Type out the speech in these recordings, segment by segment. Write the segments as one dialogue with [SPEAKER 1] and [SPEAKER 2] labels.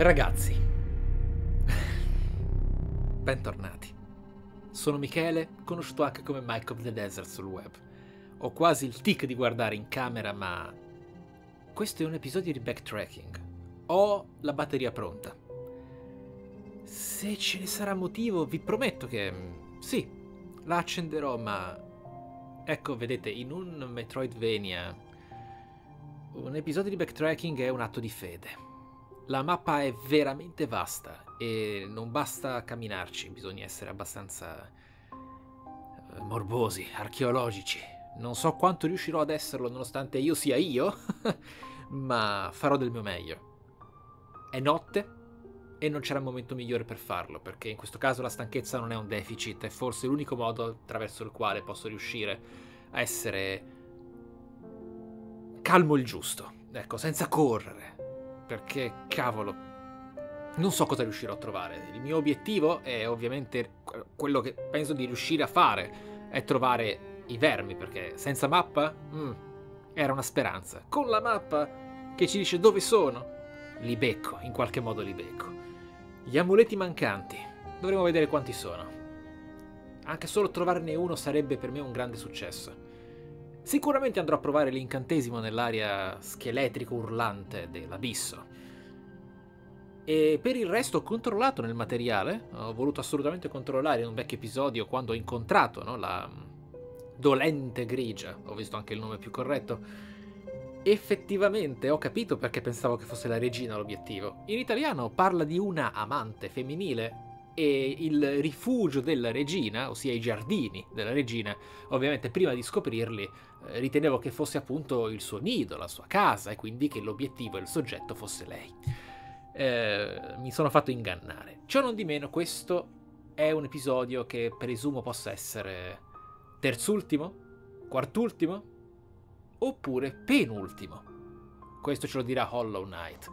[SPEAKER 1] Ragazzi, bentornati. Sono Michele, conosciuto anche come Mike of the Desert sul web. Ho quasi il tic di guardare in camera, ma questo è un episodio di backtracking. Ho la batteria pronta. Se ce ne sarà motivo, vi prometto che sì, la accenderò, ma ecco, vedete, in un Metroidvania un episodio di backtracking è un atto di fede la mappa è veramente vasta e non basta camminarci, bisogna essere abbastanza eh, morbosi, archeologici. Non so quanto riuscirò ad esserlo nonostante io sia io, ma farò del mio meglio. È notte e non c'era momento migliore per farlo, perché in questo caso la stanchezza non è un deficit, è forse l'unico modo attraverso il quale posso riuscire a essere calmo il giusto, ecco, senza correre, perché cavolo, non so cosa riuscirò a trovare. Il mio obiettivo è ovviamente quello che penso di riuscire a fare, è trovare i vermi, perché senza mappa mm, era una speranza. Con la mappa che ci dice dove sono, li becco, in qualche modo li becco. Gli amuleti mancanti, dovremo vedere quanti sono. Anche solo trovarne uno sarebbe per me un grande successo. Sicuramente andrò a provare l'incantesimo nell'area scheletrico urlante dell'abisso. E per il resto ho controllato nel materiale, ho voluto assolutamente controllare in un vecchio episodio quando ho incontrato no, la dolente grigia, ho visto anche il nome più corretto. Effettivamente ho capito perché pensavo che fosse la regina l'obiettivo. In italiano parla di una amante femminile e il rifugio della regina, ossia i giardini della regina, ovviamente prima di scoprirli ritenevo che fosse appunto il suo nido, la sua casa e quindi che l'obiettivo e il soggetto fosse lei. Eh, mi sono fatto ingannare. Ciò non di meno, questo è un episodio che presumo possa essere terzultimo, quartultimo oppure penultimo. Questo ce lo dirà Hollow Knight.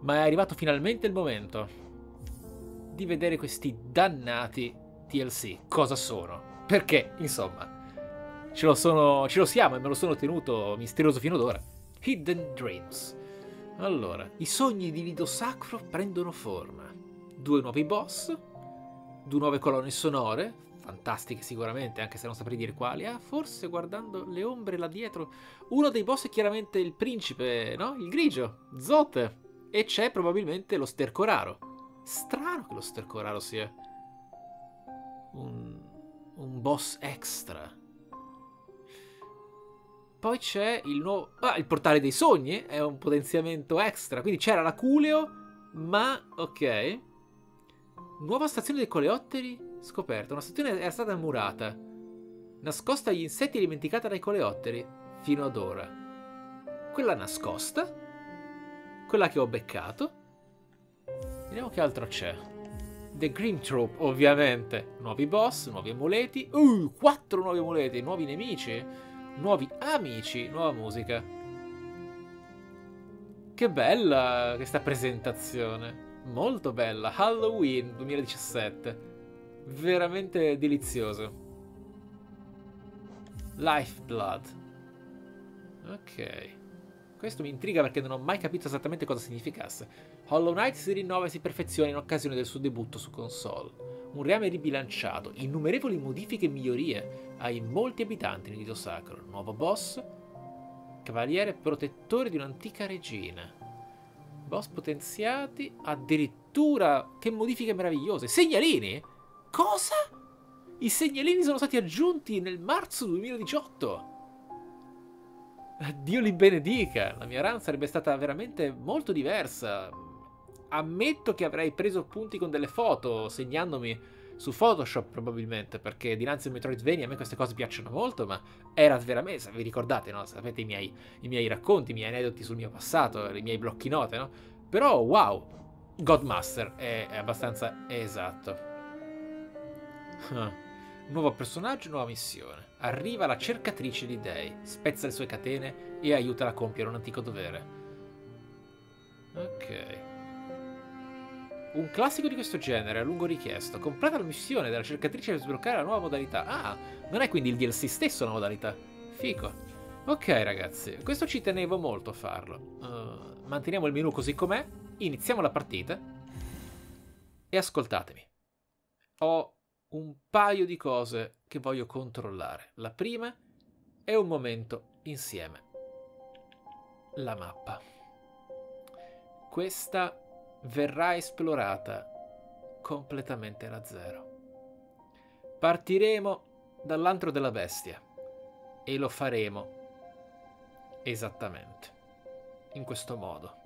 [SPEAKER 1] Ma è arrivato finalmente il momento di vedere questi dannati TLC. Cosa sono? Perché, insomma, ce lo, sono, ce lo siamo e me lo sono tenuto misterioso fino ad ora. Hidden Dreams. Allora, i sogni di Lido Sacro prendono forma. Due nuovi boss, due nuove colonne sonore, fantastiche sicuramente, anche se non saprei dire quali. Ah, forse guardando le ombre là dietro, uno dei boss è chiaramente il principe, no? Il grigio, Zote. E c'è probabilmente lo sterco raro. Strano che lo sterco sia un, un boss extra. Poi c'è il nuovo... Ah, il portale dei sogni è un potenziamento extra. Quindi c'era l'Aculeo, ma... Ok. Nuova stazione dei coleotteri scoperta. Una stazione era stata murata. Nascosta agli insetti e dimenticata dai coleotteri. Fino ad ora. Quella nascosta. Quella che ho beccato. Vediamo che altro c'è. The Grim Troop, ovviamente. Nuovi boss, nuovi amuleti. Uh, quattro nuovi amuleti, nuovi nemici, nuovi amici, nuova musica. Che bella questa presentazione. Molto bella. Halloween 2017. Veramente delizioso. Lifeblood. Ok. Questo mi intriga perché non ho mai capito esattamente cosa significasse. Hollow Knight si rinnova e si perfeziona in occasione del suo debutto su console. Un reame ribilanciato, innumerevoli modifiche e migliorie ai molti abitanti nel nido sacro. Nuovo boss, cavaliere protettore di un'antica regina. Boss potenziati, addirittura che modifiche meravigliose. Segnalini? Cosa? I segnalini sono stati aggiunti nel marzo 2018. Dio li benedica, la mia run sarebbe stata veramente molto diversa. Ammetto che avrei preso punti con delle foto, segnandomi su Photoshop probabilmente, perché dinanzi a Metroidvania a me queste cose piacciono molto, ma era veramente, se vi ricordate, no? Sapete i miei, i miei racconti, i miei aneddoti sul mio passato, i miei blocchi note, no? Però, wow, Godmaster è, è abbastanza esatto. Nuovo personaggio, nuova missione. Arriva la cercatrice di dei, spezza le sue catene e aiutala a compiere un antico dovere. Ok. Un classico di questo genere, a lungo richiesto. Completa la missione della cercatrice per sbloccare la nuova modalità. Ah, non è quindi il DLC stesso la modalità. Fico. Ok ragazzi, questo ci tenevo molto a farlo. Uh, manteniamo il menu così com'è. iniziamo la partita e ascoltatemi. Ho un paio di cose che voglio controllare. La prima è un momento insieme. La mappa. Questa verrà esplorata completamente da zero. Partiremo dall'antro della bestia e lo faremo esattamente in questo modo.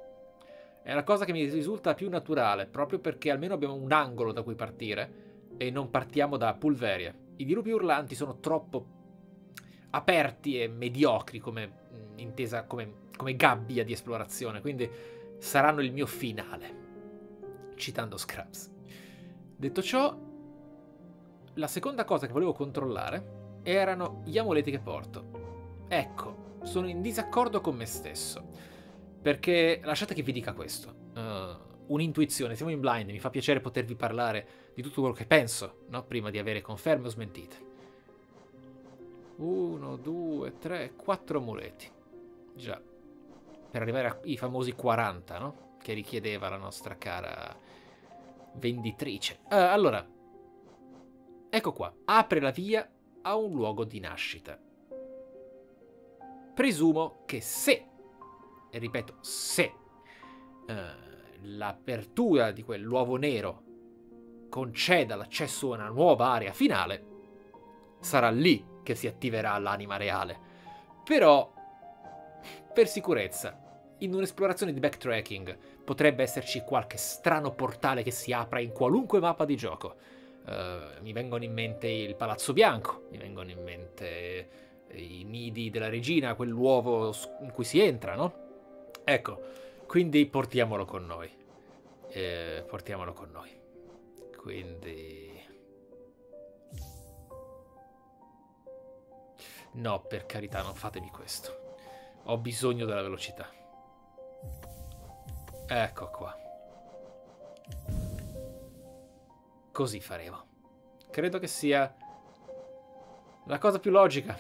[SPEAKER 1] È la cosa che mi risulta più naturale, proprio perché almeno abbiamo un angolo da cui partire e non partiamo da Pulveria. I dirupi urlanti sono troppo aperti e mediocri come mm, intesa come, come gabbia di esplorazione, quindi saranno il mio finale. Citando Scraps. Detto ciò, la seconda cosa che volevo controllare erano gli amuleti che porto. Ecco, sono in disaccordo con me stesso. Perché lasciate che vi dica questo. Uh, un'intuizione, siamo in blind, mi fa piacere potervi parlare di tutto quello che penso, no? prima di avere conferme o smentite. Uno, due, tre, quattro amuleti. Già. Per arrivare ai famosi 40, no? Che richiedeva la nostra cara venditrice. Uh, allora, ecco qua. Apre la via a un luogo di nascita. Presumo che se, e ripeto, se uh, l'apertura di quell'uovo nero conceda l'accesso a una nuova area finale, sarà lì che si attiverà l'anima reale. Però, per sicurezza, in un'esplorazione di backtracking potrebbe esserci qualche strano portale che si apra in qualunque mappa di gioco. Uh, mi vengono in mente il Palazzo Bianco, mi vengono in mente i nidi della regina, quell'uovo in cui si entra, no? Ecco, quindi portiamolo con noi. Eh, portiamolo con noi. Quindi... No, per carità, non fatemi questo. Ho bisogno della velocità. Ecco qua. Così faremo. Credo che sia la cosa più logica.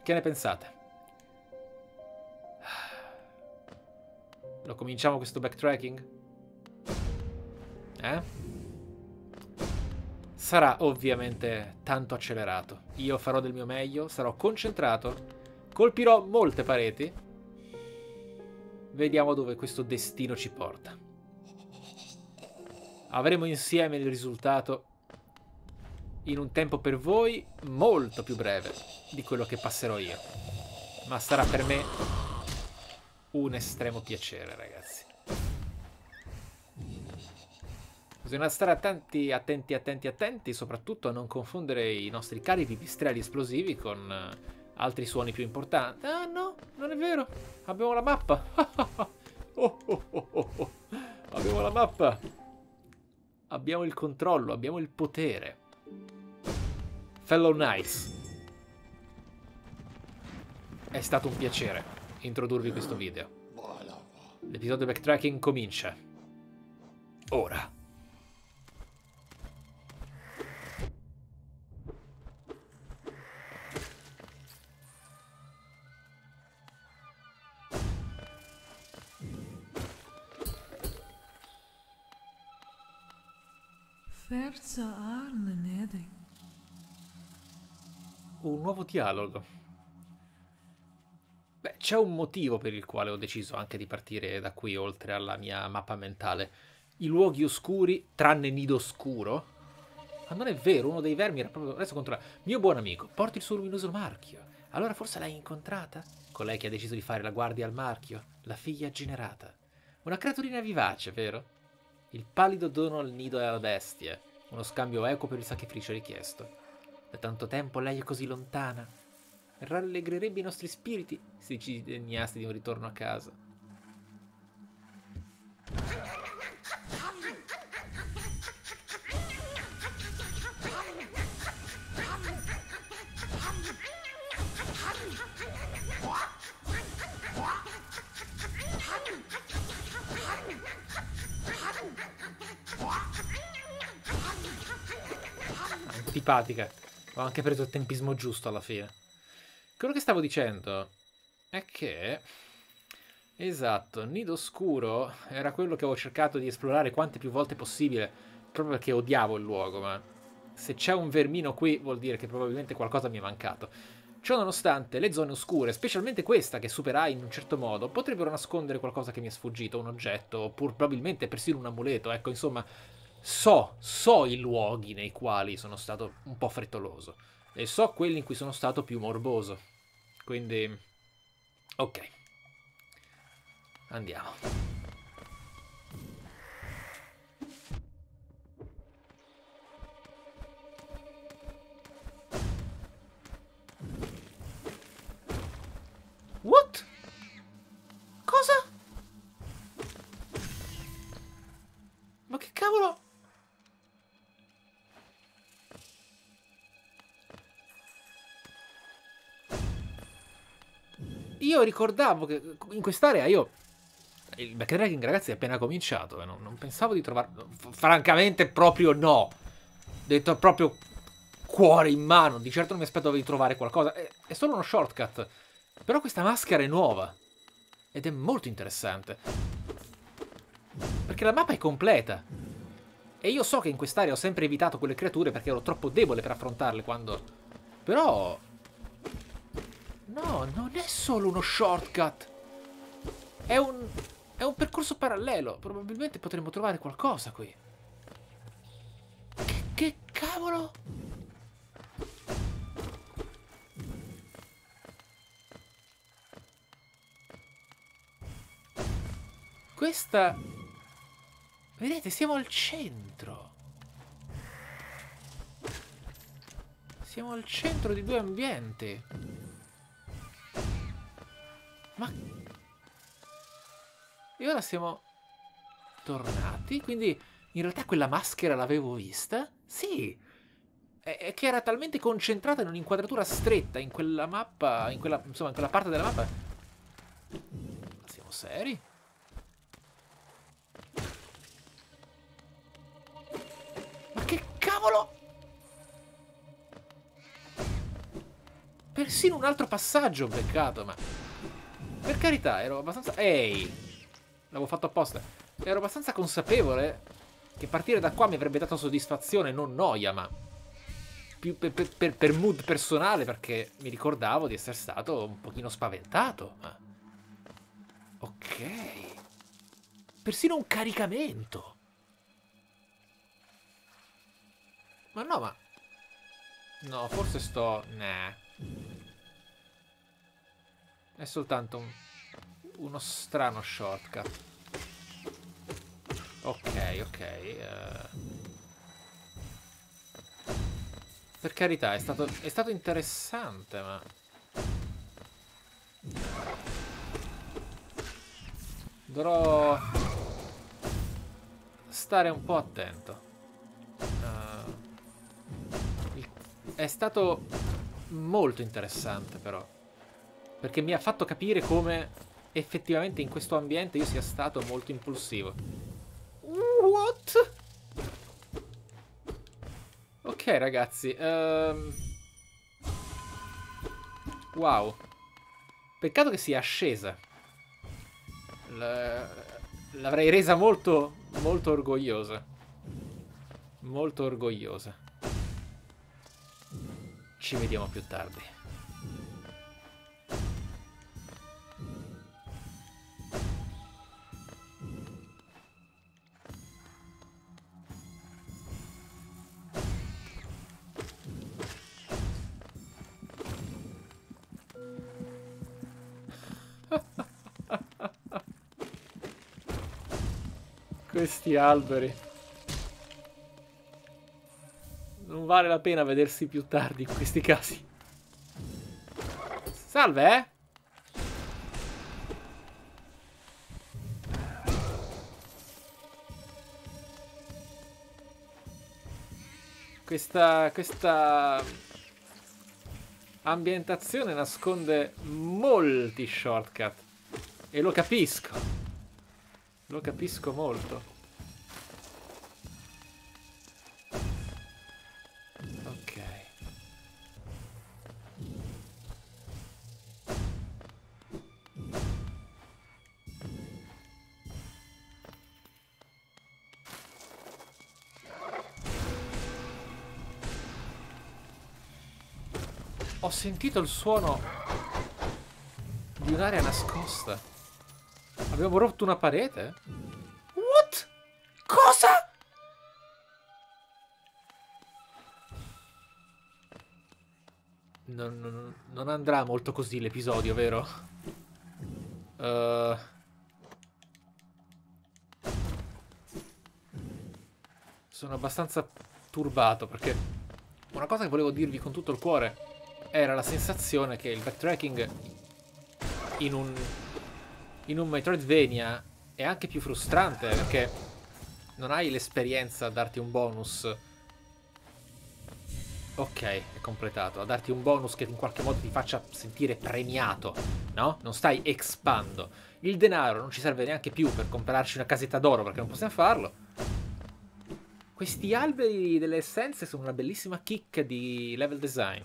[SPEAKER 1] Che ne pensate? Lo cominciamo questo backtracking? Eh? Sarà ovviamente tanto accelerato. Io farò del mio meglio, sarò concentrato, colpirò molte pareti. Vediamo dove questo destino ci porta. Avremo insieme il risultato in un tempo per voi molto più breve di quello che passerò io. Ma sarà per me un estremo piacere, ragazzi. Bisogna stare attenti, attenti, attenti, attenti, soprattutto a non confondere i nostri cari pipistrelli esplosivi con uh, altri suoni più importanti. Ah no, non è vero, abbiamo la mappa. oh, oh, oh, abbiamo la mappa. Abbiamo il controllo, abbiamo il potere. Fellow Knights. È stato un piacere introdurvi questo video. L'episodio backtracking comincia. Ora. Un nuovo dialogo. Beh, c'è un motivo per il quale ho deciso anche di partire da qui, oltre alla mia mappa mentale. I luoghi oscuri, tranne Nido Oscuro. Ma non è vero, uno dei vermi era proprio... Adesso controlla. Mio buon amico, porti il suo luminoso marchio. Allora forse l'hai incontrata? Colei che ha deciso di fare la guardia al marchio, la figlia generata. Una creaturina vivace, vero? Il pallido dono al nido e alla bestia. Uno scambio equo per il sacrificio richiesto. Da tanto tempo lei è così lontana, rallegrerebbe i nostri spiriti se ci degnaste di un ritorno a casa. Antipatica. Ho anche preso il tempismo giusto alla fine. Quello che stavo dicendo è che Esatto, Nido Oscuro era quello che avevo cercato di esplorare quante più volte possibile, proprio perché odiavo il luogo, ma se c'è un vermino qui vuol dire che probabilmente qualcosa mi è mancato. Ciò nonostante, le zone oscure, specialmente questa che superai in un certo modo, potrebbero nascondere qualcosa che mi è sfuggito, un oggetto, oppure probabilmente persino un amuleto, ecco, insomma, so, so i luoghi nei quali sono stato un po' frettoloso e so quelli in cui sono stato più morboso. Quindi, ok. Andiamo. What? Cosa? Ma che cavolo? Io ricordavo che in quest'area io il backtracking, ragazzi, è appena cominciato. Eh. Non, non, pensavo di trovarlo. Francamente, proprio no. Detto proprio cuore in mano. Di certo non mi aspetto di trovare qualcosa. È, è solo uno shortcut. Però questa maschera è nuova. Ed è molto interessante. Perché la mappa è completa. E io so che in quest'area ho sempre evitato quelle creature perché ero troppo debole per affrontarle quando... Però... No, non è solo uno shortcut. È un... È un percorso parallelo. Probabilmente potremmo trovare qualcosa qui. Che, che cavolo? Questa... Vedete, siamo al centro. Siamo al centro di due ambienti. Ma e ora siamo tornati, quindi in realtà quella maschera l'avevo vista? Sì, è che era talmente concentrata in un'inquadratura stretta in quella mappa, in quella, insomma, in quella parte della mappa. Siamo seri? Ma che cavolo? Persino un altro passaggio, peccato, ma... Per carità, ero abbastanza... Ehi! L'avevo fatto apposta. Ero abbastanza consapevole che partire da qua mi avrebbe dato soddisfazione, non noia, ma più per, per, per, mood personale, perché mi ricordavo di essere stato un pochino spaventato. Ma... Ok. Persino un caricamento. Ma no, ma... No, forse sto... Nah. È soltanto un uno strano shortcut. Ok, ok. Uh... Per carità, è stato, è stato interessante, ma... Dovrò stare un po' attento. Uh, è stato molto interessante, però. Perché mi ha fatto capire come effettivamente in questo ambiente io sia stato molto impulsivo. What? Ok ragazzi. Um... Wow. Peccato che sia scesa. L'avrei resa molto, molto orgogliosa. Molto orgogliosa. Ci vediamo più tardi. Questi alberi. Non vale la pena vedersi più tardi in questi casi. Salve, eh? Questa, questa ambientazione nasconde molti shortcut. E lo capisco. Lo capisco molto. Sentito il suono di un'area nascosta. Abbiamo rotto una parete? What? Cosa? Non, non, non andrà molto così l'episodio, vero? Uh... Sono abbastanza turbato perché una cosa che volevo dirvi con tutto il cuore era la sensazione che il backtracking in un, in un Metroidvania è anche più frustrante perché non hai l'esperienza a darti un bonus Ok, è completato. A darti un bonus che in qualche modo ti faccia sentire premiato, no? Non stai expando. Il denaro non ci serve neanche più per comprarci una casetta d'oro perché non possiamo farlo. Questi alberi delle essenze sono una bellissima chicca di level design.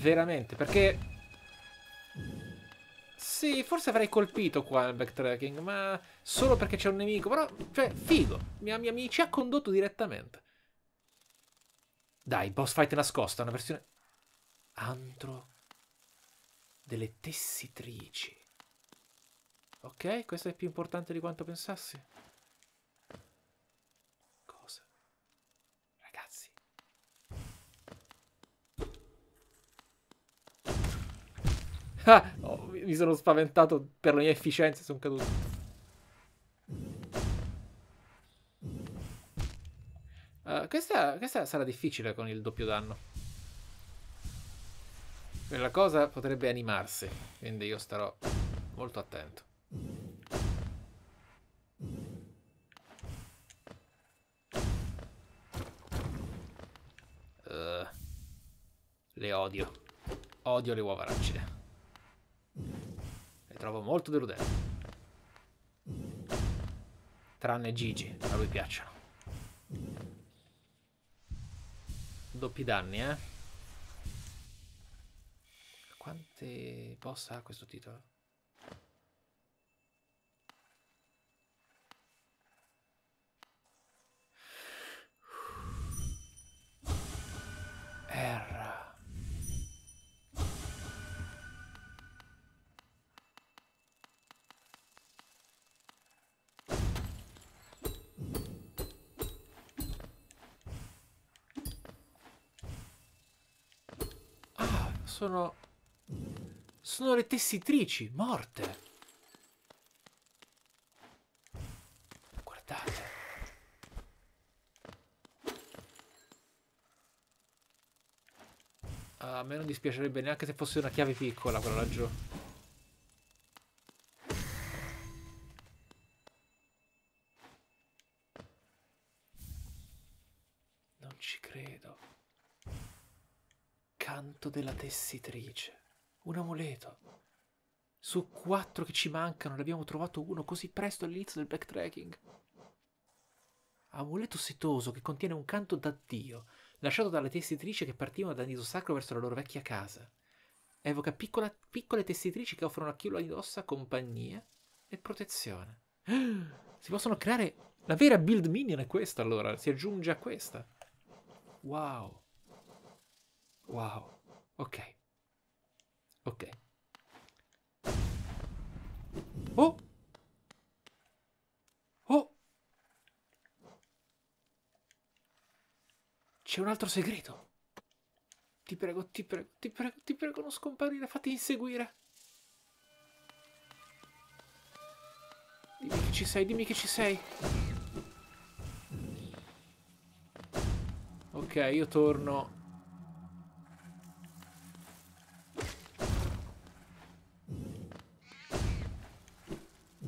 [SPEAKER 1] Veramente, perché... Sì, forse avrei colpito qua il backtracking, ma solo perché c'è un nemico. Però, cioè, figo. Mi, mi, mi ci ha condotto direttamente. Dai, boss fight nascosta, una versione... Antro delle tessitrici. Ok, questo è più importante di quanto pensassi. Cosa? Ragazzi. Ah, oh, mi sono spaventato per la mia efficienza, sono caduto. Uh, questa, questa sarà difficile con il doppio danno. Quella cosa potrebbe animarsi, quindi io starò molto attento. Uh, le odio. Odio le uova aracide. Trovo molto deludenti. Tranne Gigi, a lui piacciono. Doppi danni, eh. Quante boss ha questo titolo? R. sono... Sono le tessitrici, morte. Guardate. A me non dispiacerebbe neanche se fosse una chiave piccola quella laggiù. Tessitrice. Un amuleto. Su quattro che ci mancano ne abbiamo trovato uno così presto all'inizio del backtracking. Amuleto setoso che contiene un canto d'addio, lasciato dalle tessitrici che partivano dal nido sacro verso la loro vecchia casa. Evoca piccola, piccole tessitrici che offrono a chi lo indossa compagnia e protezione. Si possono creare... La vera build minion è questa allora, si aggiunge a questa. Wow. Wow. Ok. Ok. Oh! Oh! C'è un altro segreto. Ti prego, ti prego, ti prego, ti prego, non scomparire, fatti inseguire. Dimmi che ci sei, dimmi che ci sei. Ok, io torno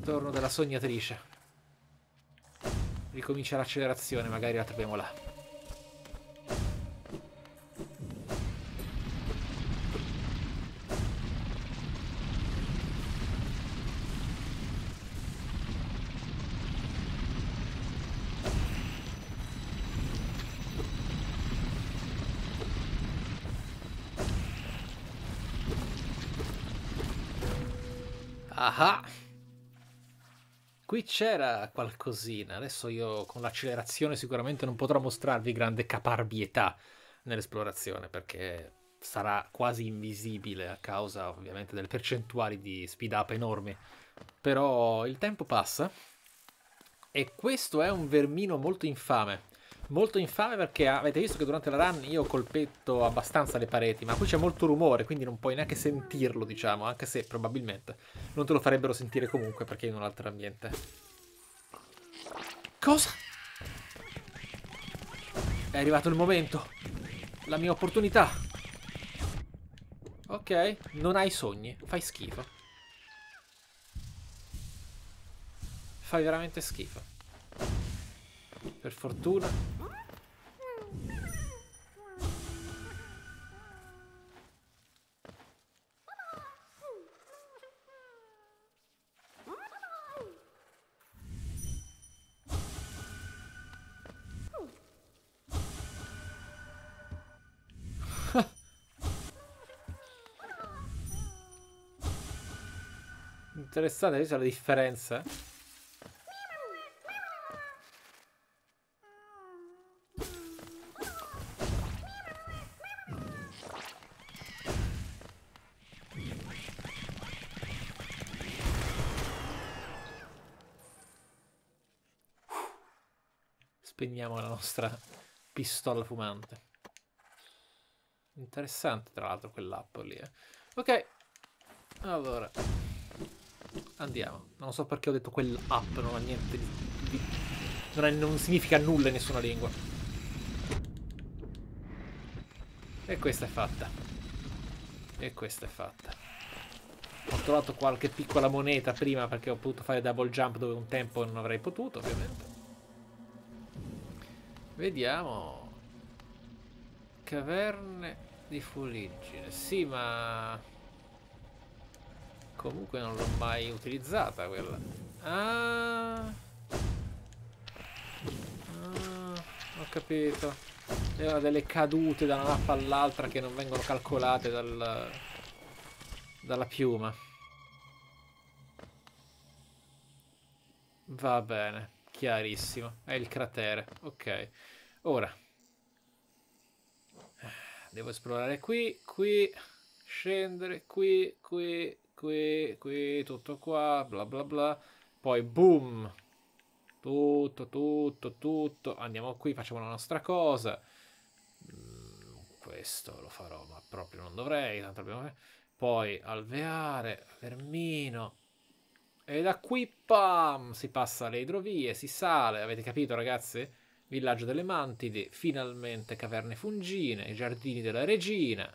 [SPEAKER 1] Torno dalla sognatrice. Ricomincia l'accelerazione, magari la troviamo là. Qui c'era qualcosina, adesso io con l'accelerazione sicuramente non potrò mostrarvi grande caparbietà nell'esplorazione perché sarà quasi invisibile a causa ovviamente delle percentuali di speed up enormi. Però il tempo passa e questo è un vermino molto infame. Molto infame perché avete visto che durante la run io colpetto abbastanza le pareti, ma qui c'è molto rumore, quindi non puoi neanche sentirlo, diciamo, anche se probabilmente non te lo farebbero sentire comunque perché è in un altro ambiente. Cosa? È arrivato il momento. La mia opportunità. Ok, non hai sogni, fai schifo. Fai veramente schifo. Per fortuna. Interessante, questa è la differenza. Spegniamo la nostra pistola fumante. Interessante, tra l'altro, quell'app lì. Eh. Ok, allora, andiamo. Non so perché ho detto quell'app, non ha niente di... di non, è, non significa nulla in nessuna lingua. E questa è fatta. E questa è fatta. Ho trovato qualche piccola moneta prima perché ho potuto fare double jump dove un tempo non avrei potuto, ovviamente. Vediamo. Caverne di fuliggine. Sì, ma... Comunque non l'ho mai utilizzata quella. Ah. ah ho capito. C'erano delle cadute da una mappa all'altra che non vengono calcolate dal, dalla piuma. Va bene, chiarissimo. È il cratere. Ok. Ora. Devo esplorare qui, qui, scendere, qui, qui, qui, qui, tutto qua, bla bla bla. Poi boom. Tutto, tutto, tutto. Andiamo qui, facciamo la nostra cosa. Mm, questo lo farò, ma proprio non dovrei. Tanto abbiamo... Poi alveare, vermino. E da qui, pam, si passa alle idrovie, si sale. Avete capito, ragazzi? Villaggio delle Mantide, finalmente caverne fungine, i giardini della regina.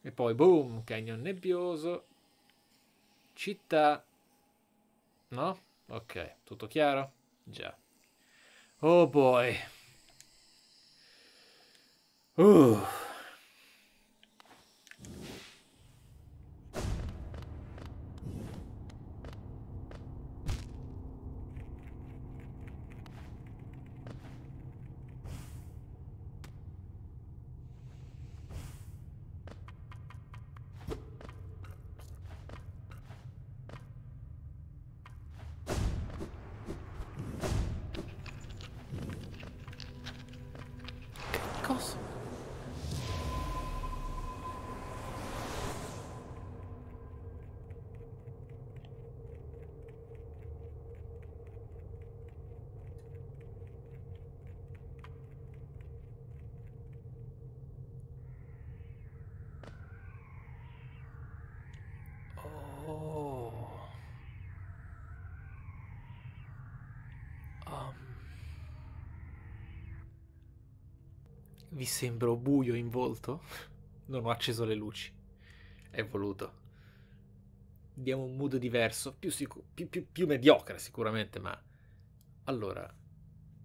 [SPEAKER 1] E poi boom, canyon nebbioso. Città. No? Ok, tutto chiaro? Già. Oh boy. Uh. Vi sembro buio in volto? Non ho acceso le luci. È voluto. Diamo un mood diverso, più, più, più, più mediocre sicuramente, ma... Allora,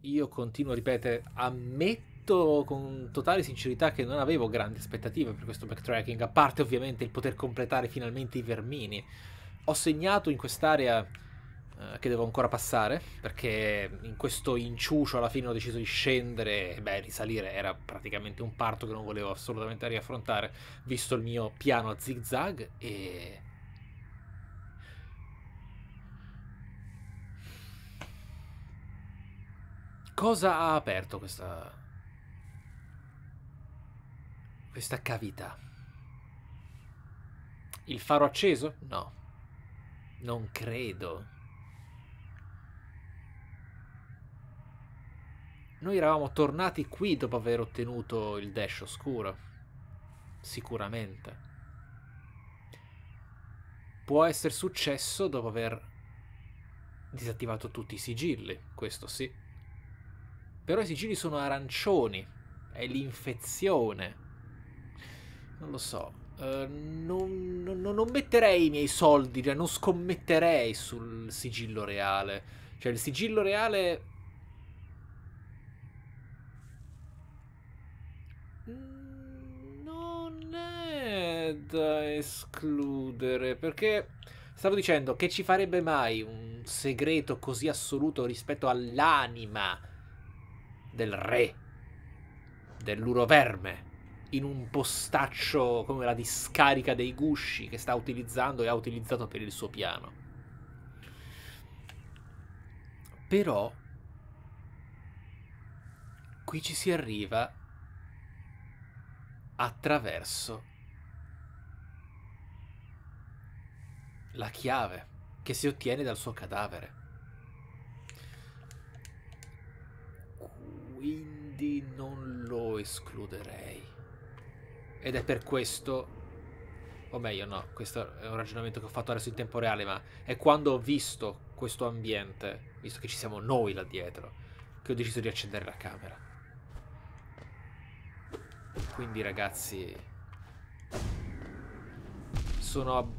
[SPEAKER 1] io continuo a ripetere, ammetto con totale sincerità che non avevo grandi aspettative per questo backtracking, a parte ovviamente il poter completare finalmente i vermini. Ho segnato in quest'area eh, che devo ancora passare, perché in questo inciucio alla fine ho deciso di scendere, e beh, risalire era praticamente un parto che non volevo assolutamente riaffrontare, visto il mio piano a zigzag e... Cosa ha aperto questa... questa cavità. Il faro acceso? No. Non credo. Noi eravamo tornati qui dopo aver ottenuto il dash oscuro. Sicuramente. Può essere successo dopo aver disattivato tutti i sigilli, questo sì. Però i sigilli sono arancioni. È l'infezione. Non lo so. Uh, non, non, non, metterei i miei soldi, cioè non scommetterei sul sigillo reale. Cioè il sigillo reale... Non è da escludere, perché stavo dicendo che ci farebbe mai un segreto così assoluto rispetto all'anima del re, dell'uroverme in un postaccio come la discarica dei gusci che sta utilizzando e ha utilizzato per il suo piano. Però qui ci si arriva attraverso la chiave che si ottiene dal suo cadavere. Quindi non lo escluderei. Ed è per questo, o meglio no, questo è un ragionamento che ho fatto adesso in tempo reale, ma è quando ho visto questo ambiente, visto che ci siamo noi là dietro, che ho deciso di accendere la camera. Quindi ragazzi, sono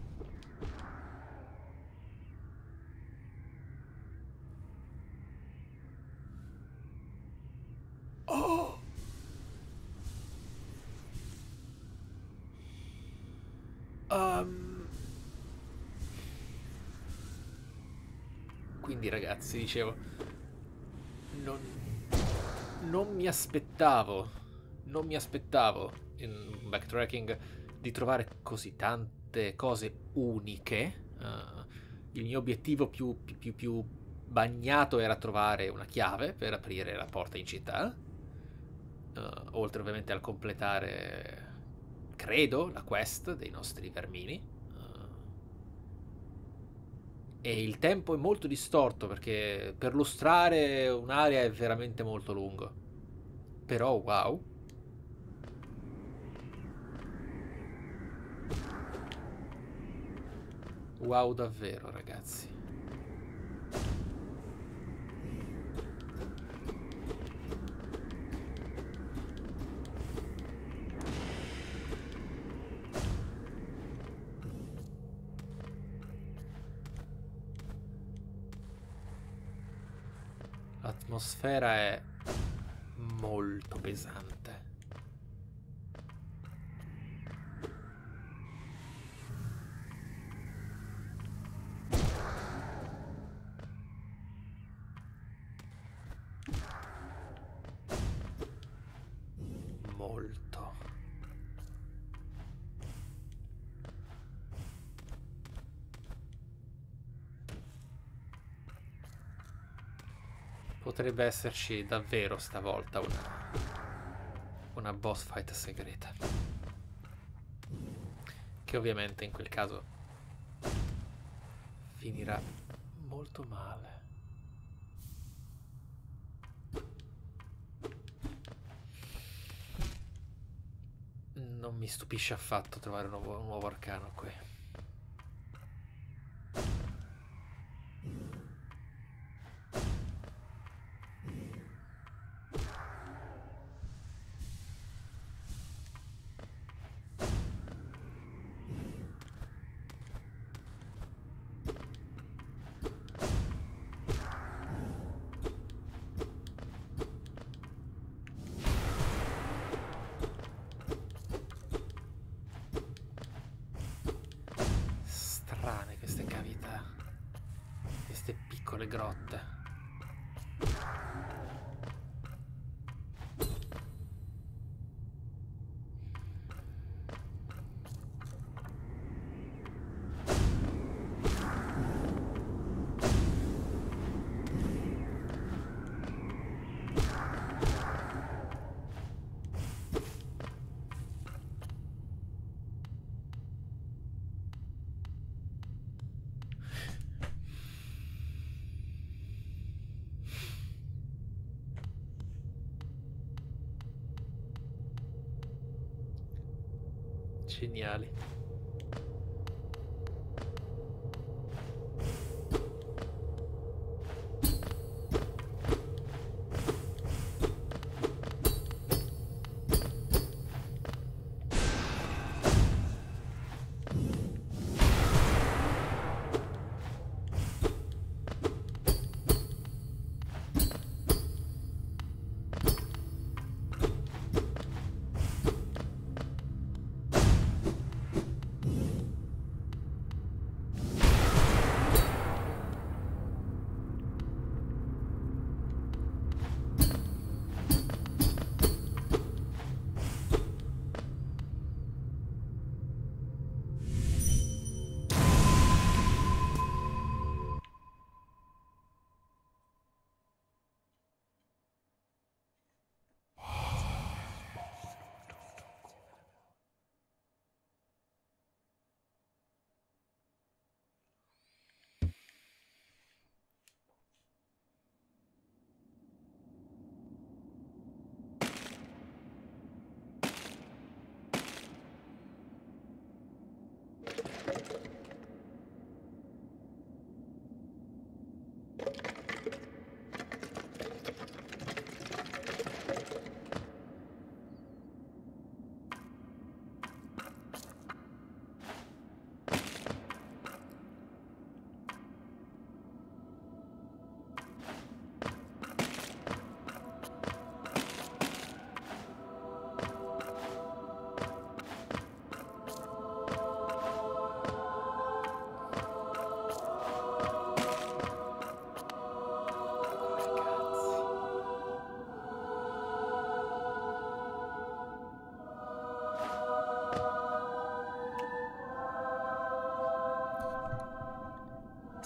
[SPEAKER 1] Ragazzi, dicevo, non, non mi aspettavo, non mi aspettavo in backtracking di trovare così tante cose uniche. Uh, il mio obiettivo più, più, più bagnato era trovare una chiave per aprire la porta in città. Uh, oltre ovviamente al completare credo, la quest dei nostri vermini. E il tempo è molto distorto perché per lustrare un'area è veramente molto lungo. Però wow. Wow davvero ragazzi. L'atmosfera è molto pesante. Potrebbe esserci davvero stavolta una, una boss fight segreta. Che ovviamente in quel caso finirà molto male. Non mi stupisce affatto trovare un nuovo, un nuovo arcano qui. Geniali.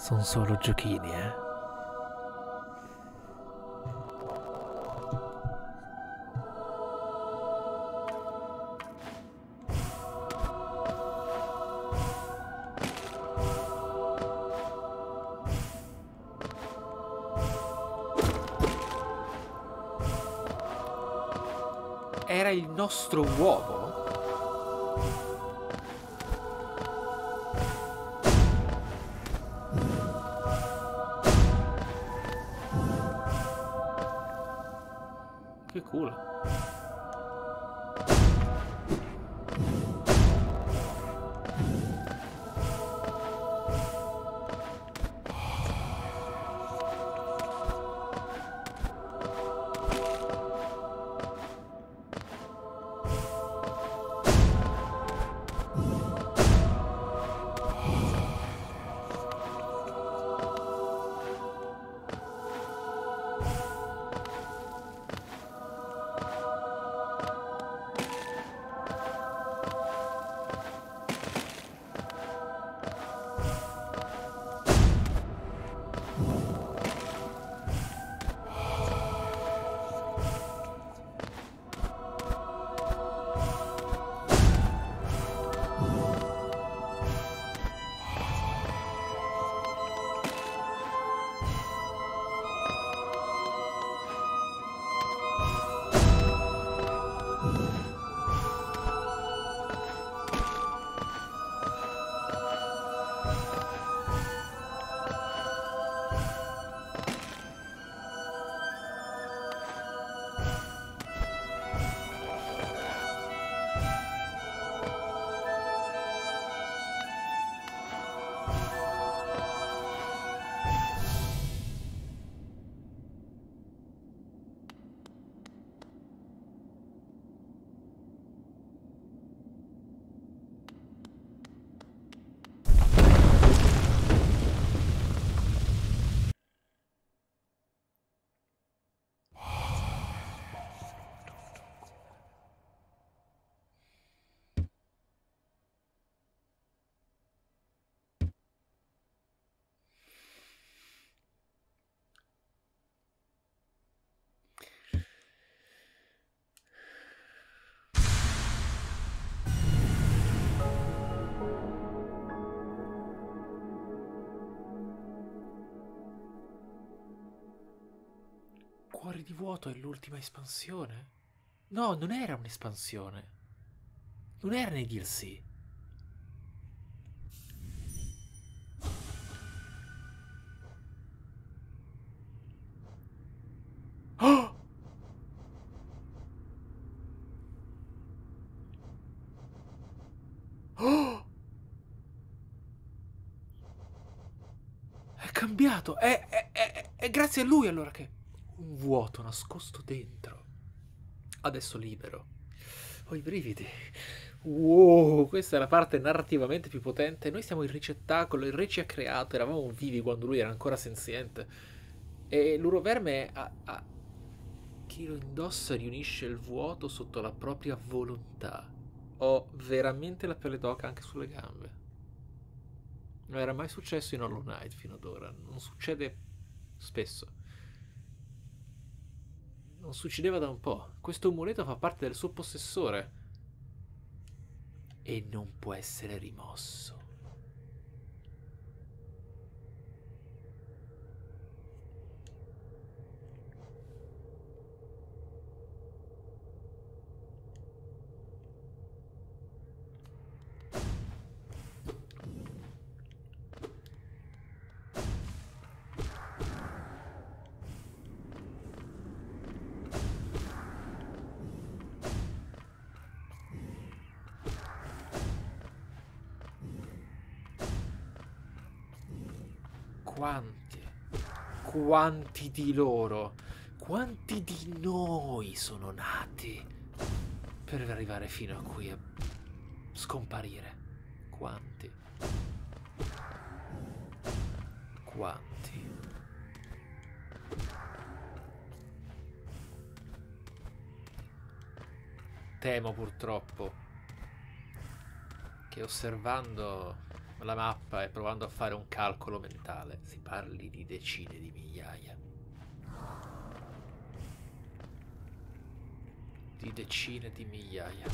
[SPEAKER 1] Sono solo giochini, eh. Era il nostro uovo? Cuore di vuoto è l'ultima espansione? No, non era un'espansione. Non era nei DLC. Oh! Oh! È cambiato. È, è, è, è grazie a lui allora che... Vuoto nascosto dentro. Adesso libero. Ho i brividi. Wow, questa è la parte narrativamente più potente. Noi siamo il ricettacolo, il re ci ha creato, eravamo vivi quando lui era ancora senziente. E l'uroverme ha, ha... Chi lo indossa riunisce il vuoto sotto la propria volontà. Ho veramente la pelle d'oca anche sulle gambe. Non era mai successo in Hollow Knight fino ad ora. Non succede spesso. Non succedeva da un po'. Questo muletto fa parte del suo possessore. E non può essere rimosso. Quanti, quanti di loro, quanti di noi sono nati per arrivare fino a qui e scomparire? Quanti? Quanti? Temo purtroppo che osservando la mappa e provando a fare un calcolo mentale si parli di decine di migliaia. Di decine di migliaia.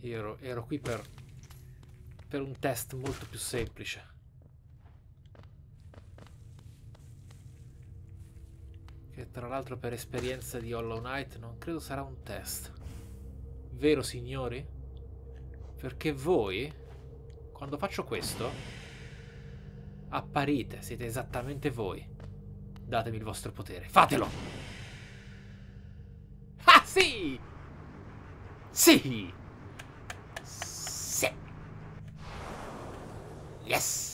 [SPEAKER 1] Io ero, ero qui per, per un test molto più semplice. Tra l'altro per esperienza di Hollow Knight non credo sarà un test. Vero signori? Perché voi, quando faccio questo, apparite, siete esattamente voi. Datemi il vostro potere, fatelo! Ah sì! Sì! Sì! Yes!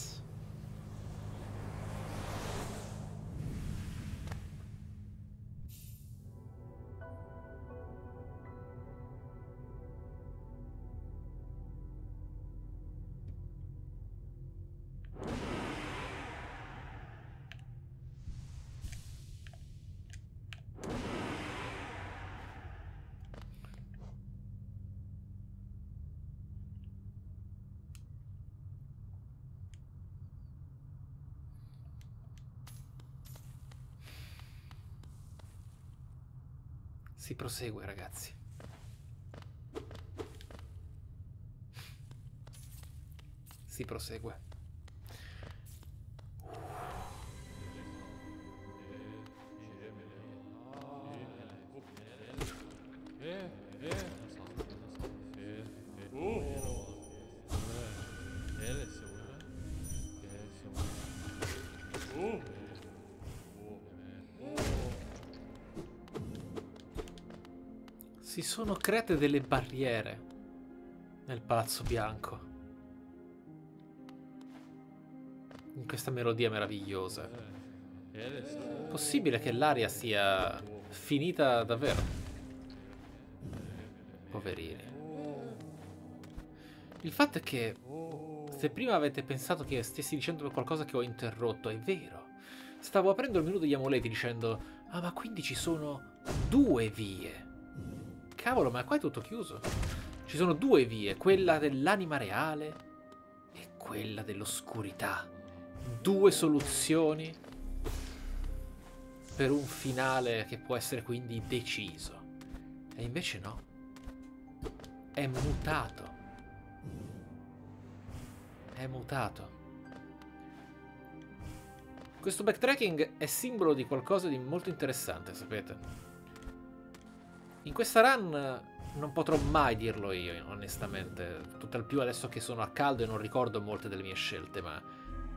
[SPEAKER 1] Prosegue, ragazzi. Si prosegue. Sono create delle barriere nel Palazzo Bianco. In questa melodia meravigliosa. Possibile che l'aria sia finita davvero. Poverini. Il fatto è che se prima avete pensato che stessi dicendo qualcosa che ho interrotto, è vero. Stavo aprendo il menu degli amuleti dicendo, ah ma quindi ci sono due vie. Cavolo, ma qua è tutto chiuso. Ci sono due vie, quella dell'anima reale e quella dell'oscurità. Due soluzioni per un finale che può essere quindi deciso. E invece no. È mutato. È mutato. Questo backtracking è simbolo di qualcosa di molto interessante, sapete? In questa run non potrò mai dirlo io, onestamente. Tutt'al più adesso che sono a caldo e non ricordo molte delle mie scelte, ma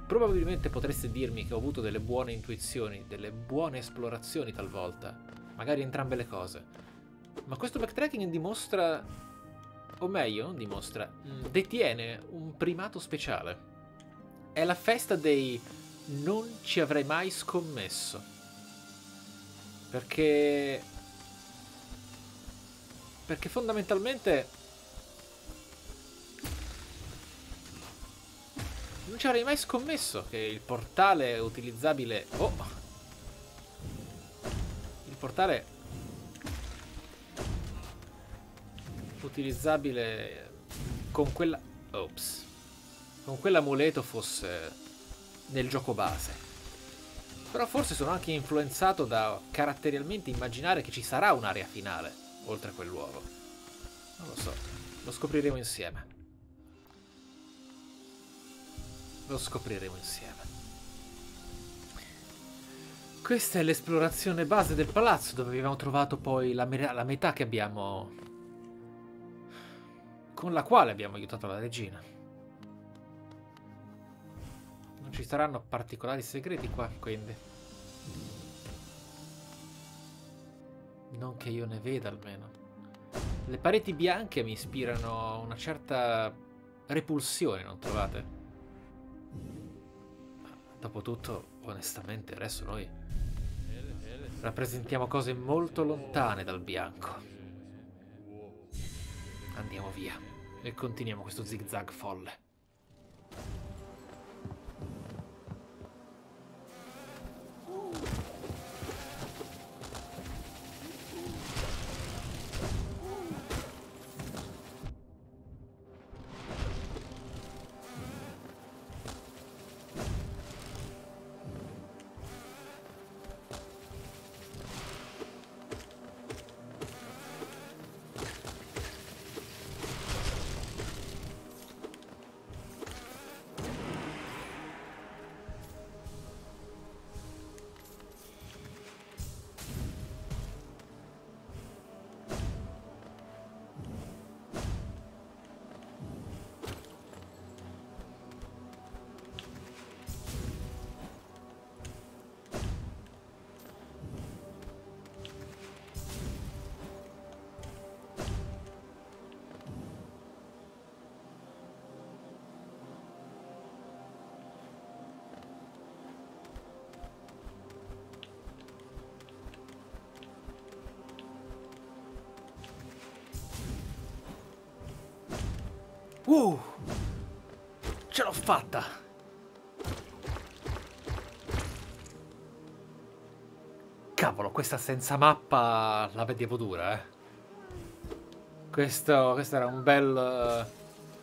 [SPEAKER 1] probabilmente potreste dirmi che ho avuto delle buone intuizioni, delle buone esplorazioni talvolta. Magari entrambe le cose. Ma questo backtracking dimostra, o meglio, non dimostra, mm, detiene un primato speciale. È la festa dei non ci avrei mai scommesso. Perché... Perché fondamentalmente... Non ci avrei mai scommesso che il portale utilizzabile... Oh! Il portale... Utilizzabile con quella... Ops. Con quell'amuleto fosse nel gioco base. Però forse sono anche influenzato da caratterialmente immaginare che ci sarà un'area finale, oltre a quell'uovo. Non lo so, lo scopriremo insieme. Lo scopriremo insieme. Questa è l'esplorazione base del palazzo dove abbiamo trovato poi la, me la metà che abbiamo... con la quale abbiamo aiutato la regina. Non ci saranno particolari segreti qua, quindi. Non che io ne veda almeno. Le pareti bianche mi ispirano una certa repulsione, non trovate? Dopotutto, onestamente, adesso noi rappresentiamo cose molto lontane dal bianco. Andiamo via e continuiamo questo zigzag folle. Uh! Fatta! Cavolo, questa senza mappa la vedevo dura, eh. Questo, questo era un bel...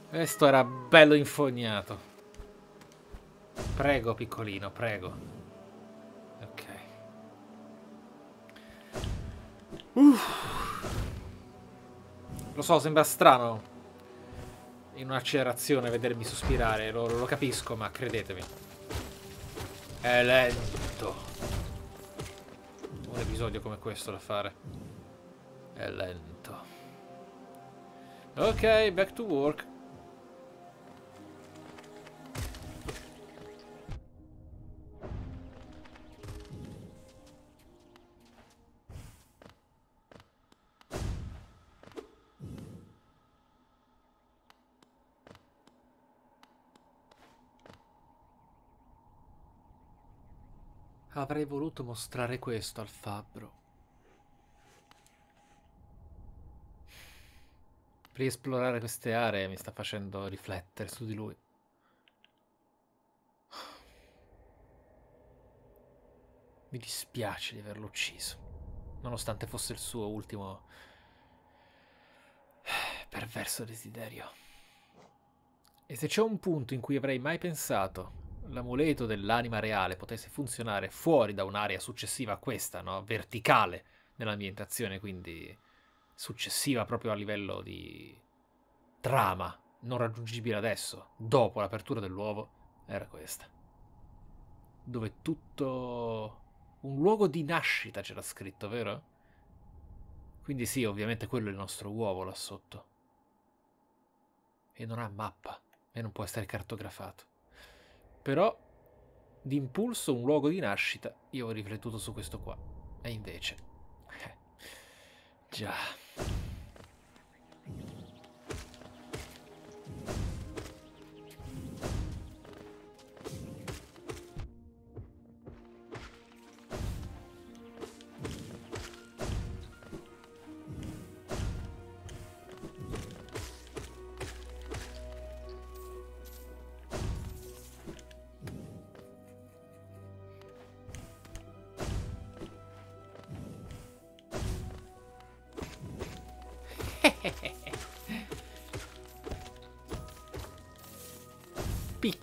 [SPEAKER 1] Questo era bello infognato. Prego, piccolino, prego. Ok. Uff. Lo so, sembra strano in un'accelerazione vedermi sospirare, lo, lo capisco, ma credetemi. È lento. Un episodio come questo da fare. È lento. Ok, back to work. Voluto mostrare questo al fabbro. Riesplorare queste aree mi sta facendo riflettere su di lui. Mi dispiace di averlo ucciso, nonostante fosse il suo ultimo perverso desiderio. E se c'è un punto in cui avrei mai pensato l'amuleto dell'anima reale potesse funzionare fuori da un'area successiva a questa, no? verticale nell'ambientazione, quindi successiva proprio a livello di trama, non raggiungibile adesso, dopo l'apertura dell'uovo, era questa. dove tutto... Un luogo di nascita c'era scritto, vero? Quindi sì, ovviamente quello è il nostro uovo là sotto. E non ha mappa e non può essere cartografato. Però, d'impulso, un luogo di nascita, io ho riflettuto su questo qua. E invece... Eh, già...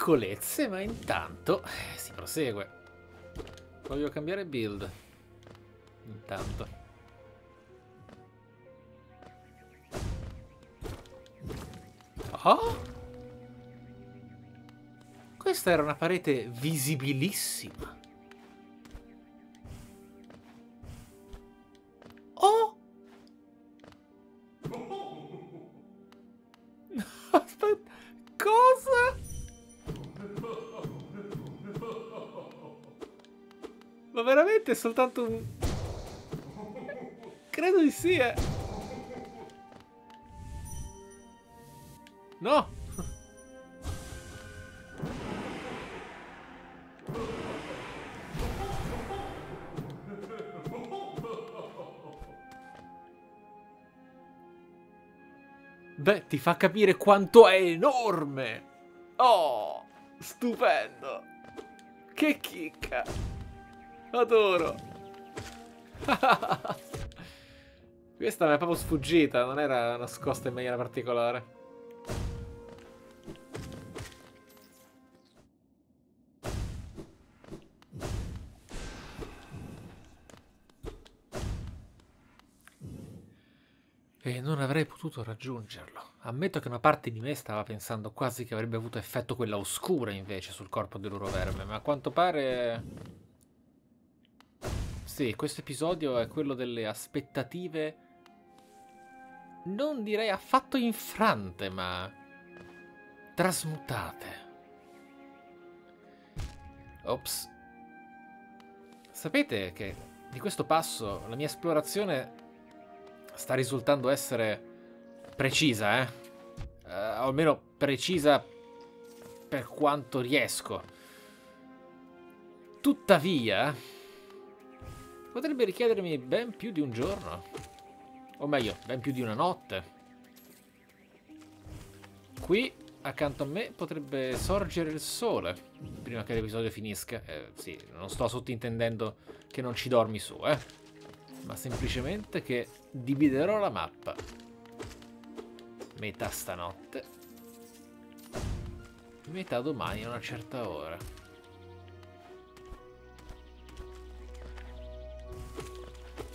[SPEAKER 1] Piccolezze, ma intanto eh, si prosegue. Voglio cambiare build. Intanto. Oh! Questa era una parete visibilissima. Soltanto un... Credo di sì, eh. No! Beh, ti fa capire quanto è enorme! Oh, stupendo! Che chicca! Adoro. Questa mi è proprio sfuggita, non era nascosta in maniera particolare. E non avrei potuto raggiungerlo. Ammetto che una parte di me stava pensando quasi che avrebbe avuto effetto quella oscura invece sul corpo dell'uroverme, ma a quanto pare sì, questo episodio è quello delle aspettative non direi affatto infrante, ma trasmutate. Ops. Sapete che di questo passo la mia esplorazione sta risultando essere precisa, eh? Uh, almeno precisa per quanto riesco. Tuttavia, Potrebbe richiedermi ben più di un giorno. O meglio, ben più di una notte. Qui, accanto a me, potrebbe sorgere il sole. Prima che l'episodio finisca. Eh, sì, non sto sottintendendo che non ci dormi su, eh. Ma semplicemente che dividerò la mappa. Metà stanotte. Metà domani a una certa ora.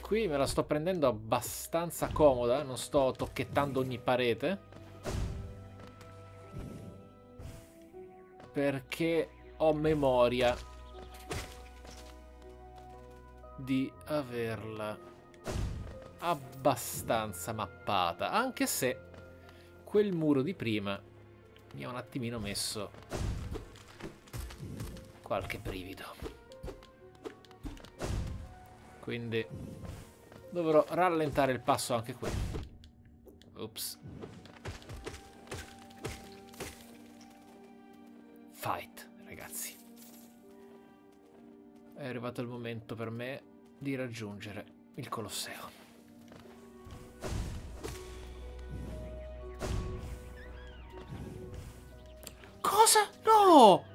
[SPEAKER 1] Qui me la sto prendendo abbastanza comoda, non sto tocchettando ogni parete. Perché ho memoria di averla abbastanza mappata, anche se quel muro di prima mi ha un attimino messo qualche brivido. Quindi Dovrò rallentare il passo anche qui. Ops. Fight, ragazzi. È arrivato il momento per me di raggiungere il Colosseo. Cosa? No!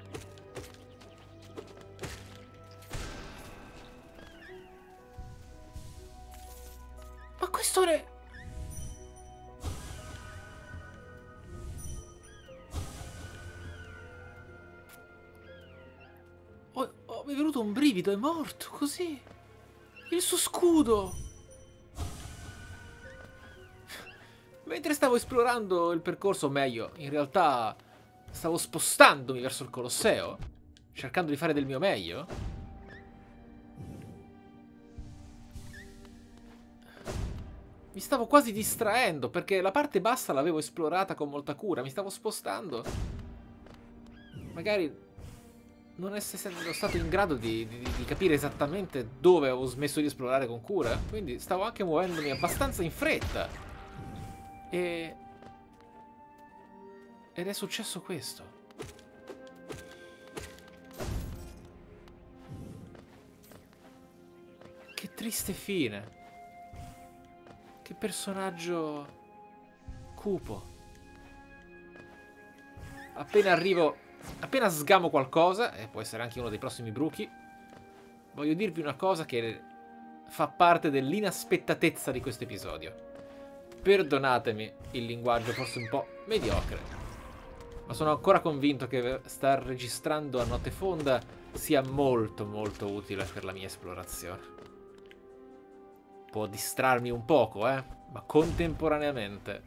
[SPEAKER 1] Brivido, è morto, così. Il suo scudo. Mentre stavo esplorando il percorso, o meglio, in realtà stavo spostandomi verso il Colosseo, cercando di fare del mio meglio. Mi stavo quasi distraendo perché la parte bassa l'avevo esplorata con molta cura. Mi stavo spostando. Magari non essendo stato in grado di, di, di, capire esattamente dove avevo smesso di esplorare con cura. Quindi stavo anche muovendomi abbastanza in fretta. E... Ed è successo questo. Che triste fine. Che personaggio cupo. Appena arrivo, appena sgamo qualcosa, e può essere anche uno dei prossimi bruchi, voglio dirvi una cosa che fa parte dell'inaspettatezza di questo episodio. Perdonatemi il linguaggio forse un po' mediocre, ma sono ancora convinto che star registrando a notte fonda sia molto molto utile per la mia esplorazione può distrarmi un poco, eh, ma contemporaneamente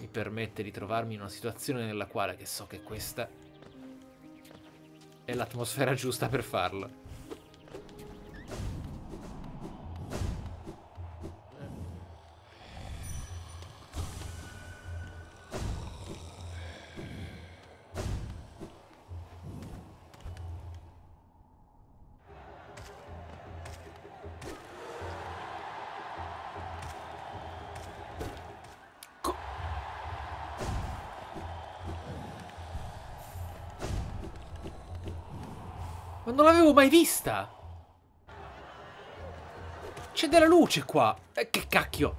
[SPEAKER 1] mi permette di trovarmi in una situazione nella quale che so che questa è l'atmosfera giusta per farlo. Vista! C'è della luce qua! Eh, che cacchio!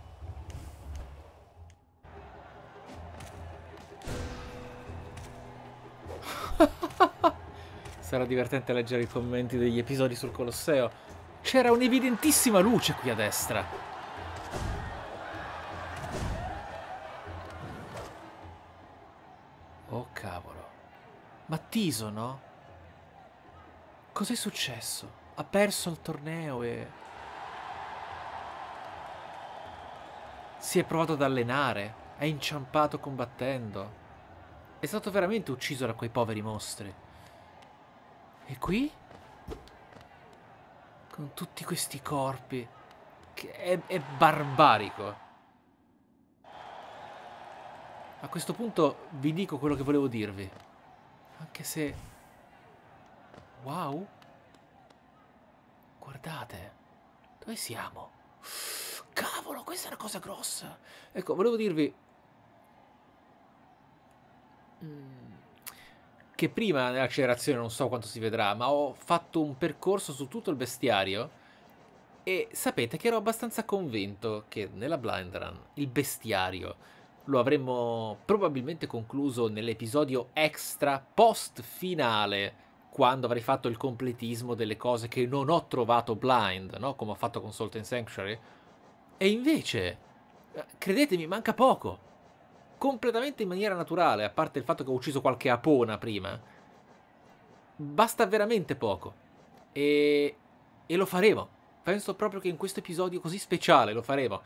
[SPEAKER 1] Sarà divertente leggere i commenti degli episodi sul Colosseo. C'era un'evidentissima luce qui a destra. Oh cavolo. Ma Tiso, no? Cos'è successo? Ha perso il torneo e... Si è provato ad allenare, è inciampato combattendo. È stato veramente ucciso da quei poveri mostri. E qui? Con tutti questi corpi. Che è, è barbarico. A questo punto vi dico quello che volevo dirvi. Anche se Wow. Guardate. Dove siamo? Cavolo, questa è una cosa grossa. Ecco, volevo dirvi... Mm, che prima nell'accelerazione non so quanto si vedrà, ma ho fatto un percorso su tutto il bestiario e sapete che ero abbastanza convinto che nella Blind Run il bestiario lo avremmo probabilmente concluso nell'episodio extra post finale quando avrei fatto il completismo delle cose che non ho trovato blind, no? Come ho fatto con Salt and Sanctuary. E invece, eh, credetemi, manca poco. Completamente in maniera naturale, a parte il fatto che ho ucciso qualche apona prima. Basta veramente poco. E, e lo faremo. Penso proprio che in questo episodio così speciale lo faremo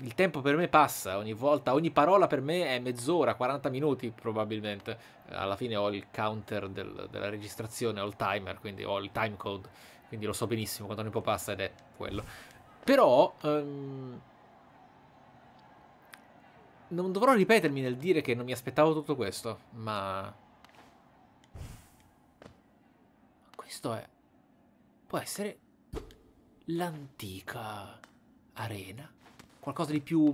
[SPEAKER 1] il tempo per me passa ogni volta, ogni parola per me è mezz'ora, 40 minuti probabilmente. Alla fine ho il counter del, della registrazione, ho il timer, quindi ho il time code, quindi lo so benissimo quanto tempo passa ed è quello. Però um, non dovrò ripetermi nel dire che non mi aspettavo tutto questo, ma questo è può essere l'antica arena qualcosa di più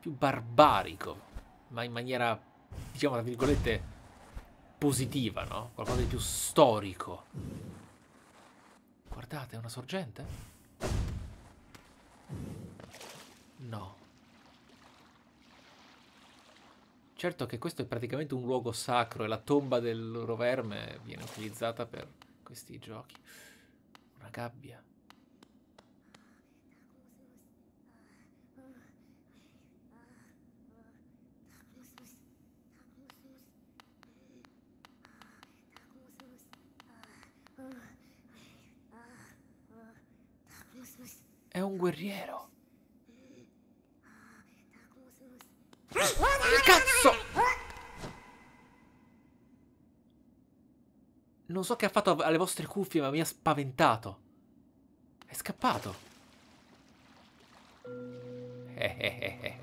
[SPEAKER 1] più barbarico, ma in maniera diciamo tra virgolette positiva, no? Qualcosa di più storico. Guardate, è una sorgente? No. Certo che questo è praticamente un luogo sacro e la tomba del loro verme viene utilizzata per questi giochi. Una gabbia. È un guerriero. Cazzo! Non so che ha fatto alle vostre cuffie, ma mi ha spaventato. È scappato. Eh, eh, eh. eh.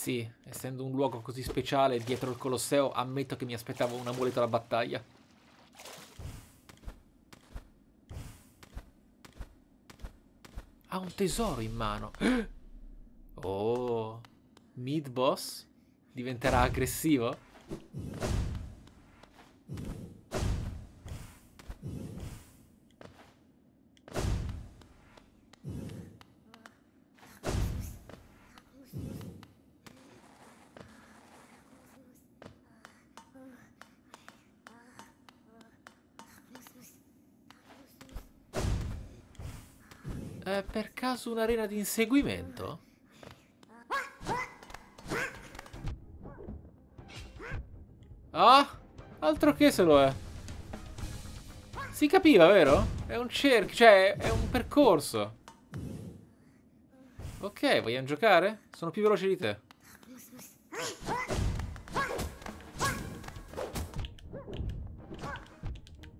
[SPEAKER 1] Sì, essendo un luogo così speciale dietro il Colosseo, ammetto che mi aspettavo un amuleto alla battaglia. Ha un tesoro in mano. Oh, mid boss diventerà aggressivo? Caso un'arena di inseguimento? Ah, altro che se lo è. Si capiva, vero? È un cerchio, cioè è un percorso. Ok, vogliamo giocare? Sono più veloce di te.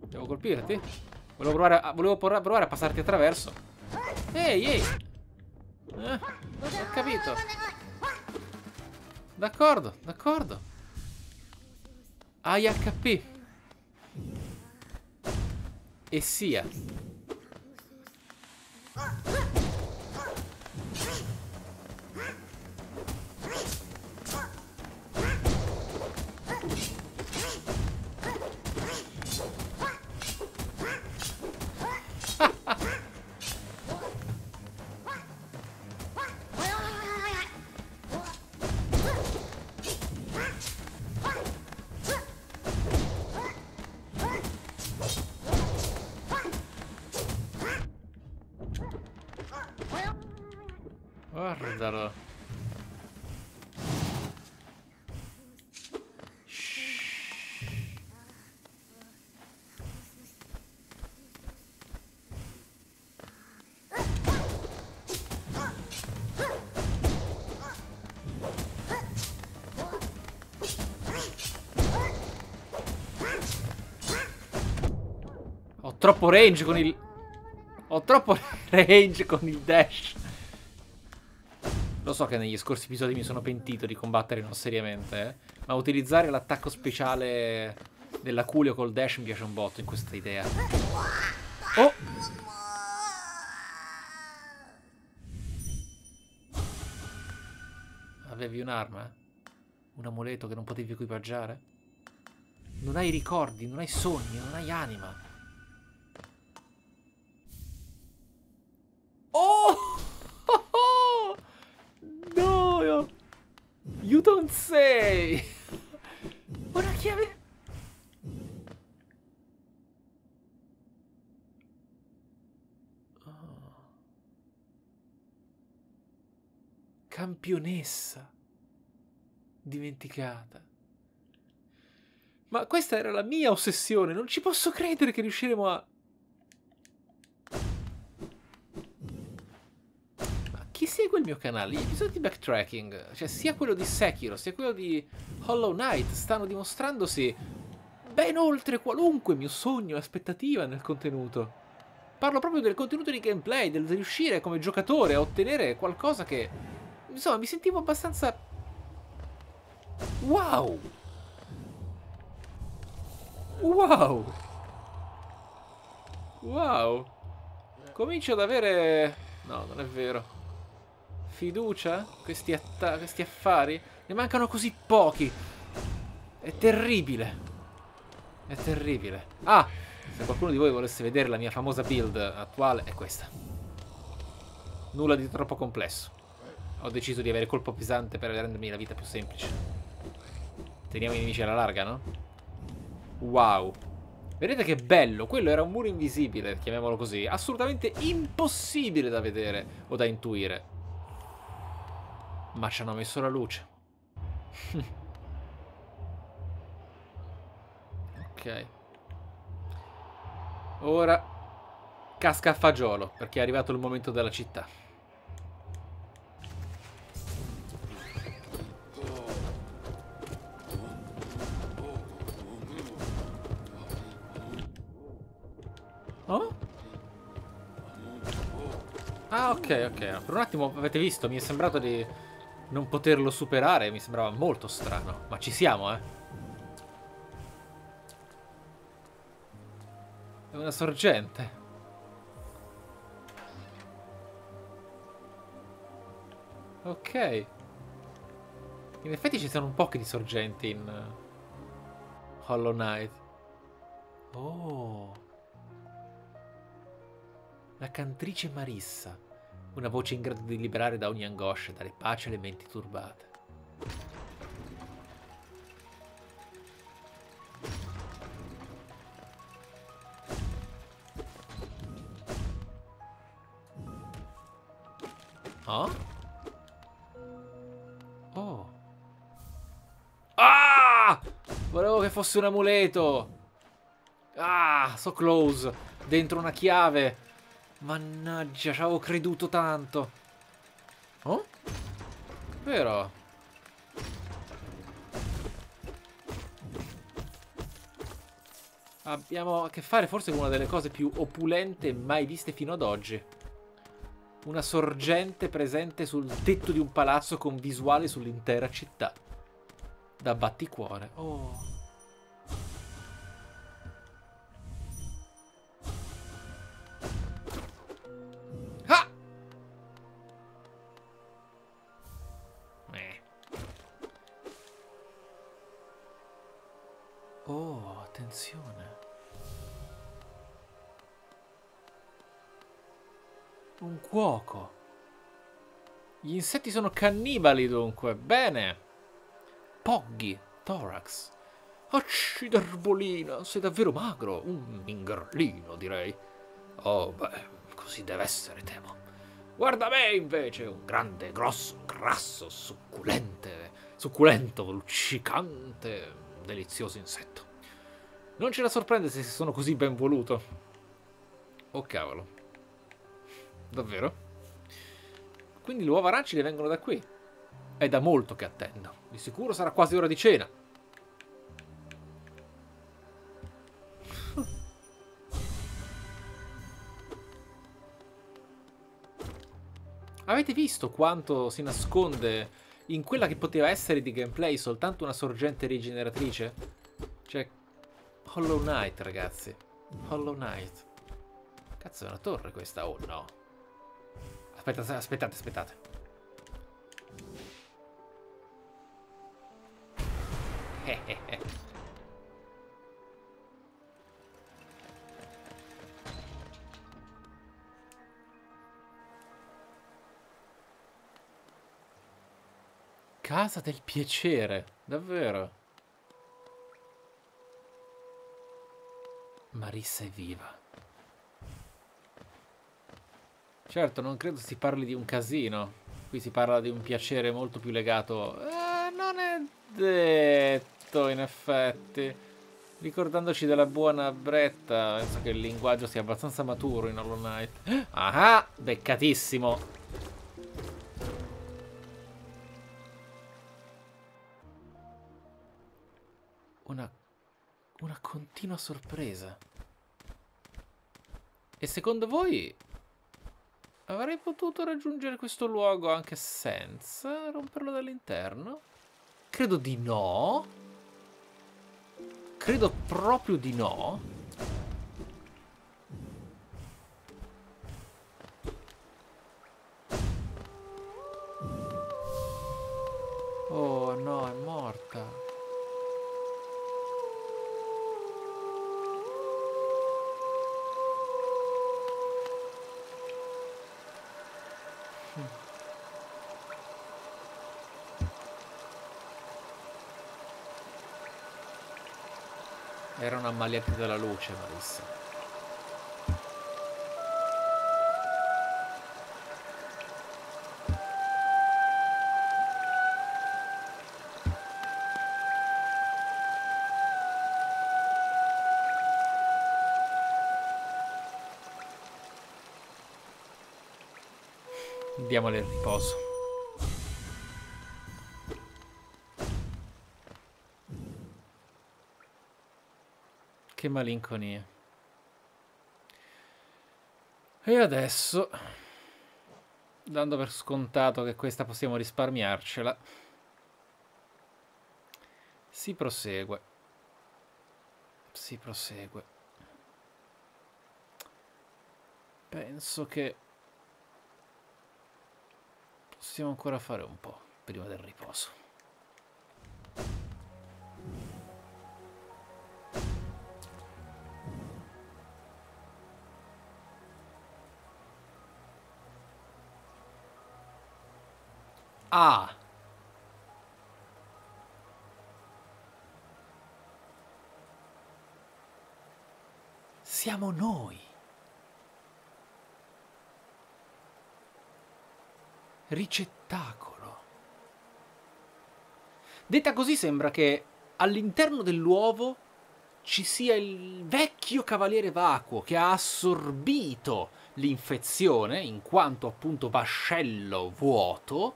[SPEAKER 1] Devo colpirti? Volevo provare a, volevo provare a passarti attraverso. Ehi, ehi! Eh, ho capito. D'accordo, d'accordo. Hai HP. E sia. Troppo range con il... Ho troppo range con il dash. Lo so che negli scorsi episodi mi sono pentito di combattere non seriamente, eh? ma utilizzare l'attacco speciale dell'Aculio col dash mi piace un botto in questa idea. Oh! Avevi un'arma? Un amuleto che non potevi equipaggiare? Non hai ricordi, non hai sogni, non hai anima. You don't say! Una chiave... Oh. Campionessa. Dimenticata. Ma questa era la mia ossessione. Non ci posso credere che riusciremo a... chi segue il mio canale, gli episodi di backtracking, cioè sia quello di Sekiro, sia quello di Hollow Knight, stanno dimostrandosi ben oltre qualunque mio sogno e aspettativa nel contenuto. Parlo proprio del contenuto di gameplay, del riuscire come giocatore a ottenere qualcosa che... Insomma, mi sentivo abbastanza... Wow! Wow! Wow! Comincio ad avere... No, non è vero fiducia? Questi, questi affari? Ne mancano così pochi. È terribile. È terribile. Ah, se qualcuno di voi volesse vedere la mia famosa build attuale, è questa. Nulla di troppo complesso. Ho deciso di avere colpo pesante per rendermi la vita più semplice. Teniamo i nemici alla larga, no? Wow. Vedete che bello, quello era un muro invisibile, chiamiamolo così, assolutamente impossibile da vedere o da intuire. Ma ci hanno messo la luce. ok. Ora casca a fagiolo, perché è arrivato il momento della città. Oh? Ah, ok, ok. Per un attimo avete visto, mi è sembrato di non poterlo superare, mi sembrava molto strano. Ma ci siamo, eh. È una sorgente. Ok. In effetti ci sono un po' di sorgenti in uh, Hollow Knight. Oh. La cantrice Marissa. Una voce in grado di liberare da ogni angoscia, dare pace alle menti turbate. Oh? Oh. Ah! Volevo che fosse un amuleto. Ah, so close. Dentro una chiave. Mannaggia, ci avevo creduto tanto. Oh? Vero? Abbiamo a che fare forse con una delle cose più opulente mai viste fino ad oggi. Una sorgente presente sul tetto di un palazzo con visuale sull'intera città. Da batticuore. Oh. Insetti sono cannibali dunque. Bene. Poggy. Thorax. Acciderbolina, sei davvero magro. Un mingerlino, direi. Oh, beh, così deve essere, temo. Guarda me, invece, un grande, grosso, grasso, succulente, succulento, luccicante, delizioso insetto. Non ce la sorprende se sono così ben voluto. Oh cavolo. Davvero? Quindi le uova arancine vengono da qui. È da molto che attendo. Di sicuro sarà quasi ora di cena. Avete visto quanto si nasconde in quella che poteva essere di gameplay soltanto una sorgente rigeneratrice? Cioè, Hollow Knight, ragazzi. Hollow Knight. Cazzo, è una torre questa, oh no. Aspettate, aspettate, aspettate. Casa del piacere, davvero. Marissa è viva. Certo, non credo si parli di un casino. Qui si parla di un piacere molto più legato... Eh, non è detto, in effetti. Ricordandoci della buona bretta, penso che il linguaggio sia abbastanza maturo in Hollow Knight. Ah, beccatissimo. Una una continua sorpresa. E secondo voi avrei potuto raggiungere questo luogo anche senza romperlo dall'interno? Credo di no. Credo proprio di no. Oh no, è morta. Ammaliati dalla luce, Marissa. Diamole il riposo. Che malinconia. E adesso dando per scontato che questa possiamo risparmiarcela, si prosegue. Si prosegue. Penso che possiamo ancora fare un po' prima del riposo. Siamo noi. Ricettacolo. Detta così sembra che all'interno dell'uovo ci sia il vecchio cavaliere vacuo che ha assorbito l'infezione in quanto appunto vascello vuoto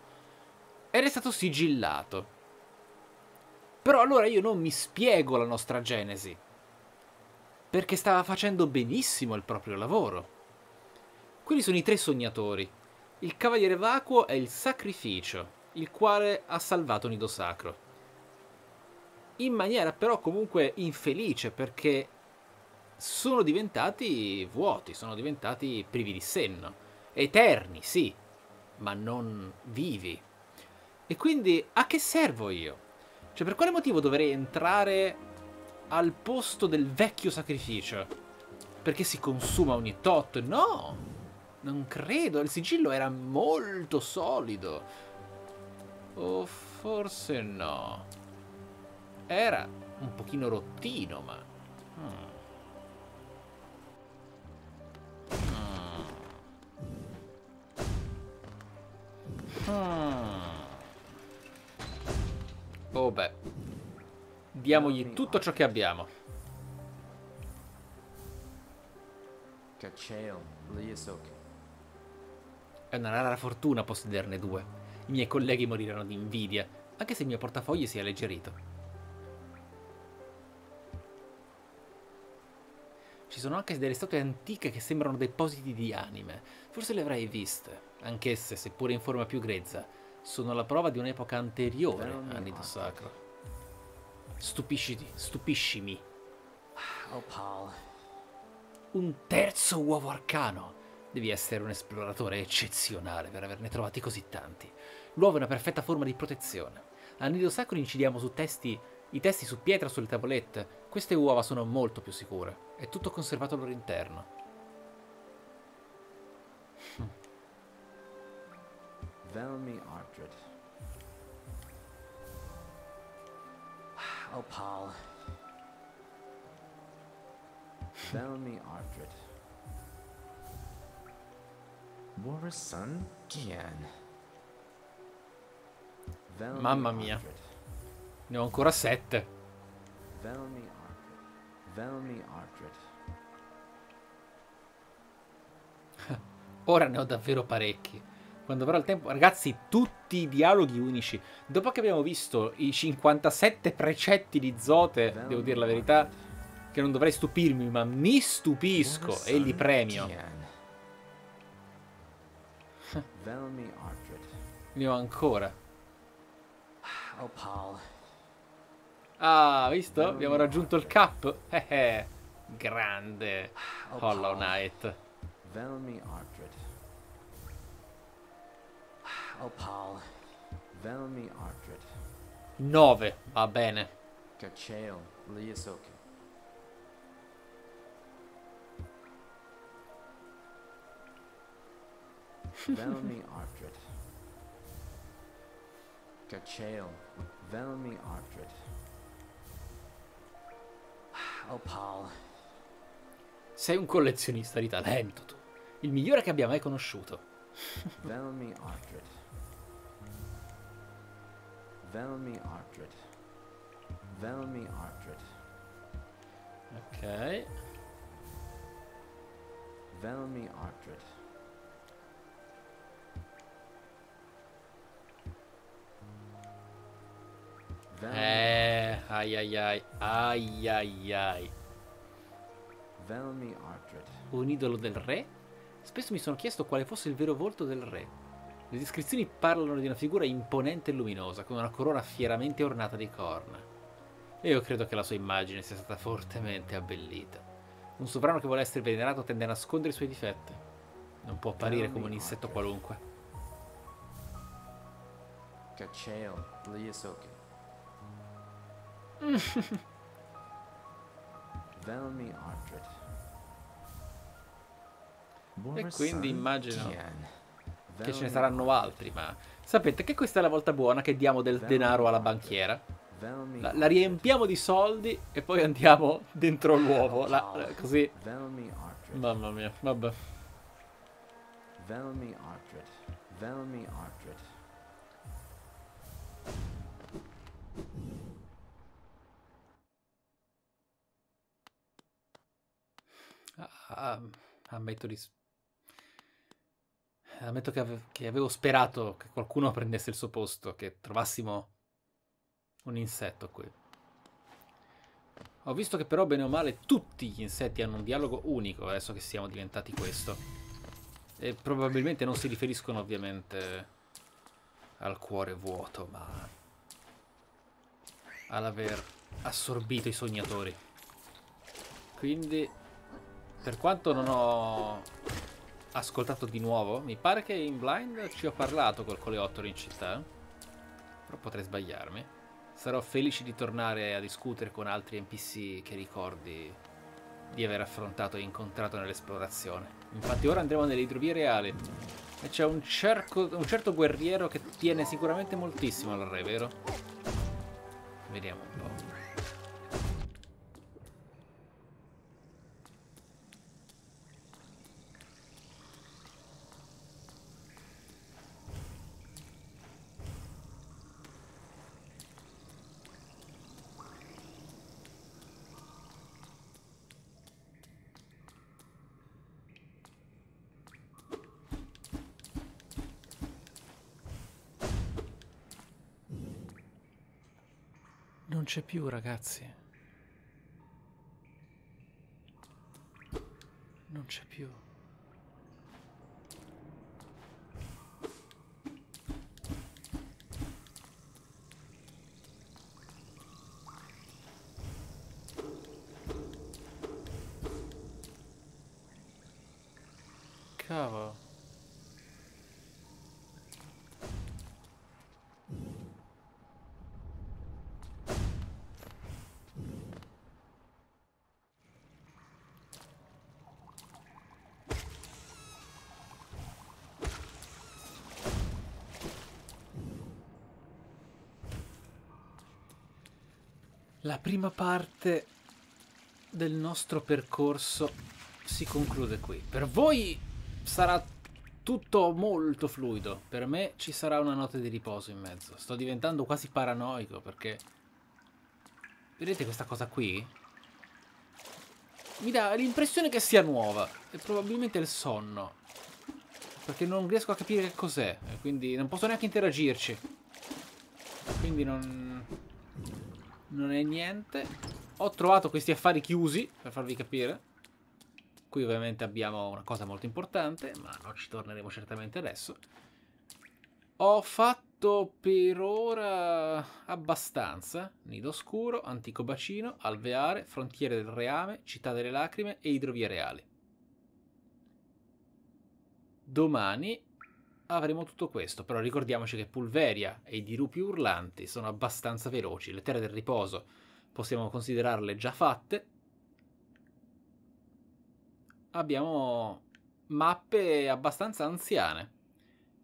[SPEAKER 1] ed è stato sigillato. Però allora io non mi spiego la nostra genesi perché stava facendo benissimo il proprio lavoro. Quelli sono i tre sognatori. Il cavaliere vacuo è il sacrificio, il quale ha salvato Nido Sacro. In maniera però comunque infelice perché sono diventati vuoti, sono diventati privi di senno. Eterni, sì, ma non vivi. E quindi a che servo io? Cioè per quale motivo dovrei entrare al posto del vecchio sacrificio. Perché si consuma ogni tot? No! Non credo, il sigillo era molto solido. O forse no. Era un pochino rottino, ma... Hmm. Hmm. Hmm. Oh beh. Diamogli tutto ciò che abbiamo. È una rara fortuna possederne due. I miei colleghi moriranno di invidia, anche se il mio portafogli si è alleggerito. Ci sono anche delle statue antiche che sembrano depositi di anime. Forse le avrai viste, anch'esse, seppure in forma più grezza, sono la prova di un'epoca anteriore al Nido Sacro. Stupisciti, stupiscimi.
[SPEAKER 2] Oh, Paul.
[SPEAKER 1] Un terzo uovo arcano. Devi essere un esploratore eccezionale per averne trovati così tanti. L'uovo è una perfetta forma di protezione. Al nido sacro incidiamo su testi, i testi su pietra sulle tavolette. Queste uova sono molto più sicure. È tutto conservato al loro interno.
[SPEAKER 2] Velmi Ardred. Oh, Paul. Velmi Ardred. War's son? Gian.
[SPEAKER 1] Mamma mia. Ne ho ancora sette.
[SPEAKER 2] Velmi Ardred. Velmi Ardred.
[SPEAKER 1] Ora ne ho davvero parecchi quando avrò il tempo. Ragazzi, tutti i dialoghi unici. Dopo che abbiamo visto i 57 precetti di Zote, devo dire la verità, che non dovrei stupirmi, ma mi stupisco e li premio. Ne ho ancora.
[SPEAKER 2] Oh,
[SPEAKER 1] ah, visto? Abbiamo raggiunto il cap. Eh, eh. Grande oh, Hollow Knight.
[SPEAKER 2] Velmi Ardred. Oh, Paul. Velmi Ardred.
[SPEAKER 1] 9, va bene.
[SPEAKER 2] Caceo, Liasoki. Velmi Ardred. Caceo, Velmi Ardred. Oh, Paul.
[SPEAKER 1] Sei un collezionista di talento, tu. Il migliore che abbia mai conosciuto.
[SPEAKER 2] Velmi Ardred. Velmi Ardred. Velmi Ardred.
[SPEAKER 1] Ok.
[SPEAKER 2] Velmi Ardred.
[SPEAKER 1] Eh, ai ai ai, ai ai ai.
[SPEAKER 2] Velmi Ardred.
[SPEAKER 1] Un idolo del re? Spesso mi sono chiesto quale fosse il vero volto del re. Le descrizioni parlano di una figura imponente e luminosa, con una corona fieramente ornata di corna. E io credo che la sua immagine sia stata fortemente abbellita. Un sovrano che vuole essere venerato tende a nascondere i suoi difetti. Non può apparire come un insetto qualunque.
[SPEAKER 2] Gacheo Liasoki. Velmi Ardred.
[SPEAKER 1] E quindi immagino. Che ce ne saranno altri, ma sapete che questa è la volta buona che diamo del denaro alla banchiera? La, la riempiamo di soldi e poi andiamo dentro l'uovo, la- la- così. Mamma mia, vabbè.
[SPEAKER 2] Velmi Ardred. Velmi Ardred.
[SPEAKER 1] Ah, ammetto di... s- Ammetto che, ave- che avevo sperato che qualcuno prendesse il suo posto, che trovassimo un insetto qui. Ho visto che però bene o male tutti gli insetti hanno un dialogo unico adesso che siamo diventati questo. E probabilmente non si riferiscono ovviamente al cuore vuoto, ma all'aver assorbito i sognatori. Quindi per quanto non ho ascoltato di nuovo, mi pare che in blind ci ho parlato col coleottero in città. Però potrei sbagliarmi. Sarò felice di tornare a discutere con altri NPC che ricordi di aver affrontato e incontrato nell'esplorazione. Infatti ora andremo nelle idrovie reali. E c'è un, un certo guerriero che tiene sicuramente moltissimo al re, vero? Vediamo un po'. Non c'è più, ragazzi. Non c'è più. Cavolo. La prima parte del nostro percorso si conclude qui. Per voi sarà tutto molto fluido. Per me ci sarà una notte di riposo in mezzo. Sto diventando quasi paranoico perché... Vedete questa cosa qui? Mi dà l'impressione che sia nuova. E probabilmente il sonno. Perché non riesco a capire che cos'è. Quindi non posso neanche interagirci. Quindi non... Non è niente. Ho trovato questi affari chiusi, per farvi capire. Qui ovviamente abbiamo una cosa molto importante, ma non ci torneremo certamente adesso. Ho fatto per ora abbastanza. Nido Oscuro, Antico Bacino, Alveare, Frontiere del Reame, Città delle Lacrime e Idrovie Reali. Domani avremo tutto questo, però ricordiamoci che Pulveria e i dirupi urlanti sono abbastanza veloci. Le terre del riposo possiamo considerarle già fatte. Abbiamo mappe abbastanza anziane,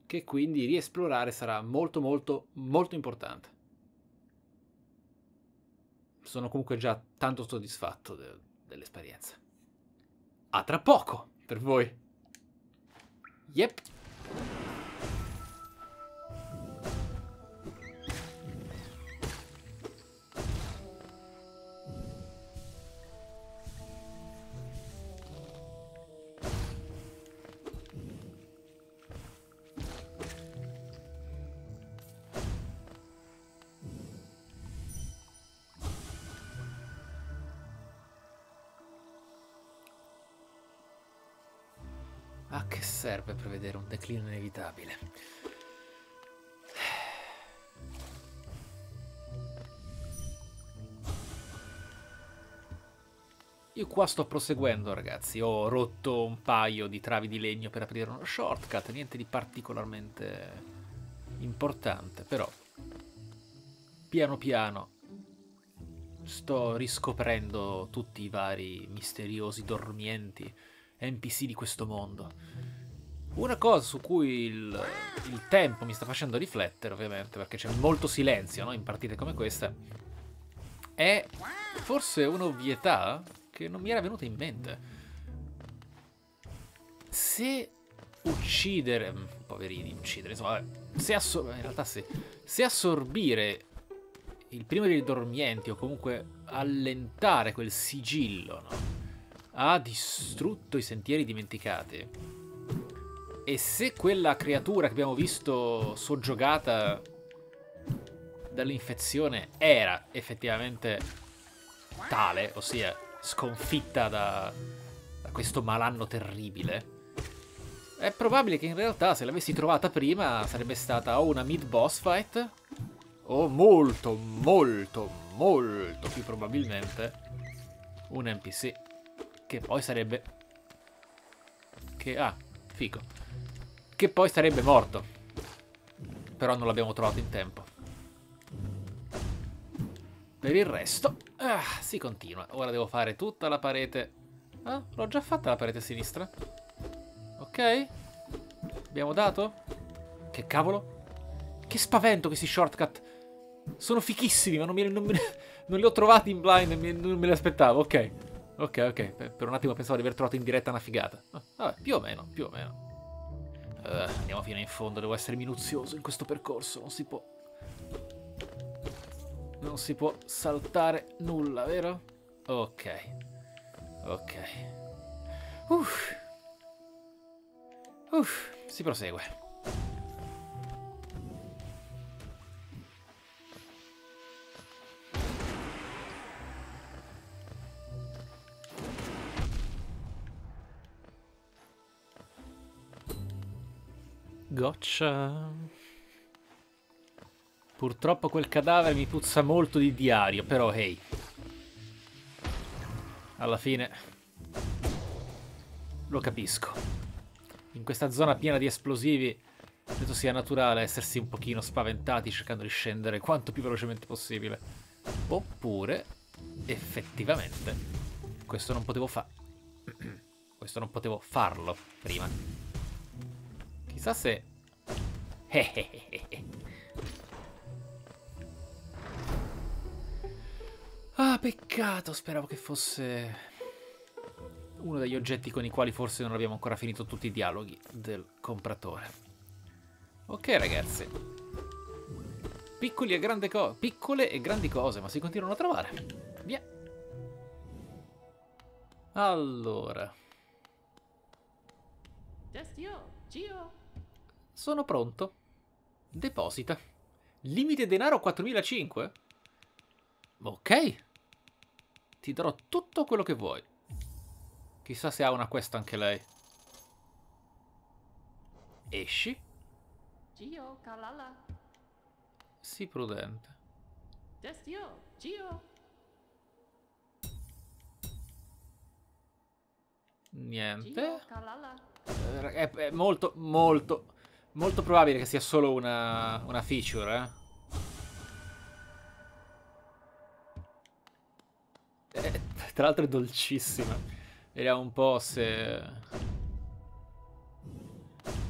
[SPEAKER 1] che quindi riesplorare sarà molto molto molto importante. Sono comunque già tanto soddisfatto de- dell'esperienza. A tra poco per voi. Yep. per prevedere un declino inevitabile. Io qua sto proseguendo, ragazzi. Ho rotto un paio di travi di legno per aprire uno shortcut, niente di particolarmente importante, però piano piano sto riscoprendo tutti i vari misteriosi dormienti NPC di questo mondo. Una cosa su cui il, il tempo mi sta facendo riflettere, ovviamente, perché c'è molto silenzio no? in partite come questa, è forse un'ovvietà che non mi era venuta in mente. Se uccidere... mm, Poverini, uccidere, insomma, se in realtà sì. Se assorbire il primo dei dormienti o comunque allentare quel sigillo, no? Ha distrutto i sentieri dimenticati. E se quella creatura che abbiamo visto soggiogata dall'infezione era effettivamente tale, ossia sconfitta da, da questo malanno terribile, è probabile che in realtà se l'avessi trovata prima sarebbe stata o una mid boss fight o molto, molto, molto più probabilmente un NPC che poi sarebbe che ah, figo. Che poi sarebbe morto. Però non l'abbiamo trovato in tempo. Per il resto, ah, si continua. Ora devo fare tutta la parete. Ah, l'ho già fatta la parete sinistra. Ok. Abbiamo dato. Che cavolo? Che spavento questi shortcut. Sono fichissimi, ma non, mi- non me- non li ho trovati in blind non me li aspettavo. Ok. Ok, ok. Per, un attimo pensavo di aver trovato in diretta una figata. Vabbè, più o meno, più o meno. Eh, andiamo fino in fondo, devo essere minuzioso in questo percorso, non si può... Non si può saltare nulla, vero? Ok. Ok. Uff. Uff, si prosegue. Gotcha. Purtroppo quel cadavere mi puzza molto di diario, però hey. Alla fine lo capisco. In questa zona piena di esplosivi credo sia naturale essersi un pochino spaventati cercando di scendere quanto più velocemente possibile. Oppure, effettivamente, questo non potevo fare. questo non potevo farlo prima. Chissà se... ah, peccato, speravo che fosse uno degli oggetti con i quali forse non abbiamo ancora finito tutti i dialoghi del compratore. Ok, ragazzi. Piccoli e grandi cose. Piccole e grandi cose, ma si continuano a trovare. Via. Allora, sono pronto. Deposita. Limite denaro 4005? Ok. Ti darò tutto quello che vuoi. Chissà se ha una quest anche lei. Esci.
[SPEAKER 3] Gio, Kalala.
[SPEAKER 1] Sii prudente.
[SPEAKER 3] Destio, Gio.
[SPEAKER 1] Niente. Eh, È, è molto, molto, molto probabile che sia solo una, una feature, eh. Eh, Tra l'altro è dolcissima. Vediamo un po' se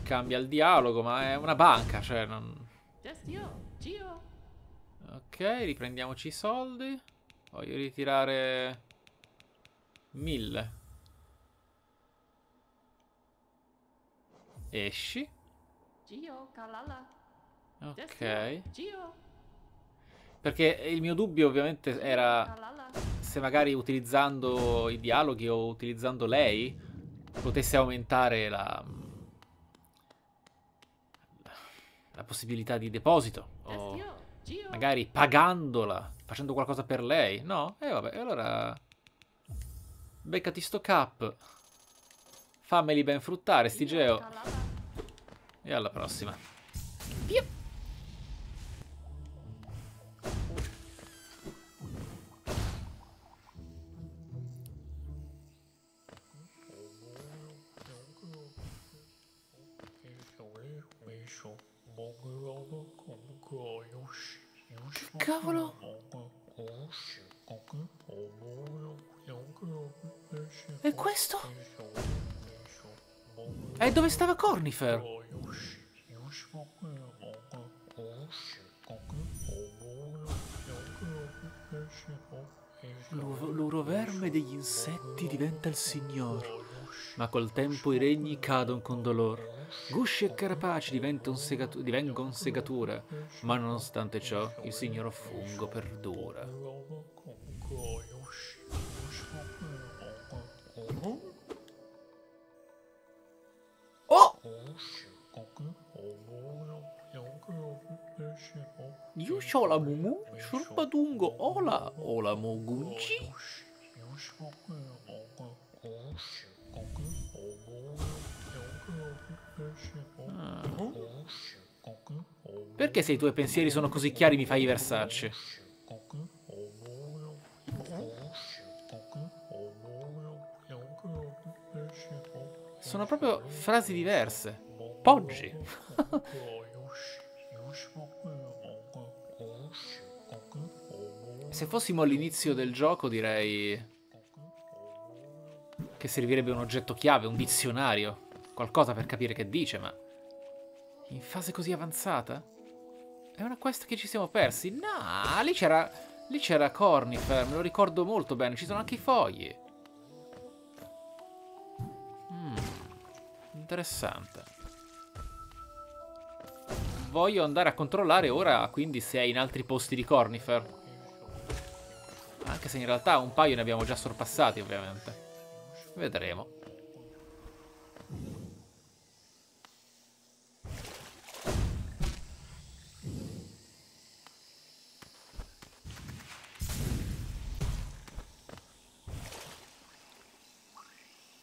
[SPEAKER 1] cambia il dialogo, ma è una banca, cioè non... Ok, riprendiamoci i soldi. Voglio ritirare mille. Esci.
[SPEAKER 3] Gio, Kalala.
[SPEAKER 1] Ok.
[SPEAKER 3] Gio.
[SPEAKER 1] Perché il mio dubbio ovviamente era se magari utilizzando i dialoghi o utilizzando lei potesse aumentare la, la possibilità di deposito. O magari pagandola, facendo qualcosa per lei. No? E vabbè, allora... Beccati sto cap. Fammeli ben fruttare, sti
[SPEAKER 3] Gio,
[SPEAKER 1] geo. E alla prossima. Più. Cavolo! E questo? E dove stava Cornifer? L'uro- L'uroverme degli insetti diventa il signor. Ma col tempo i regni cadono con dolor. Gusci e carapaci segatu- divengono segatura. Ma nonostante ciò, il signor fungo perdura. Oh! Yusho la mumu, shurpadungo, ola, ola mogunchi. Ah. Perché se i tuoi pensieri sono così chiari mi fai i Versace? Sono proprio frasi diverse. Poggi. Se fossimo all'inizio del gioco direi che servirebbe un oggetto chiave, un dizionario, qualcosa per capire che dice, ma in fase così avanzata? È una quest che ci siamo persi? No, lì c'era lì c'era Cornifer, me lo ricordo molto bene, ci sono anche i fogli. Mm, interessante. Voglio andare a controllare ora, quindi, se è in altri posti di Cornifer. Anche se in realtà un paio ne abbiamo già sorpassati, ovviamente. Vedremo.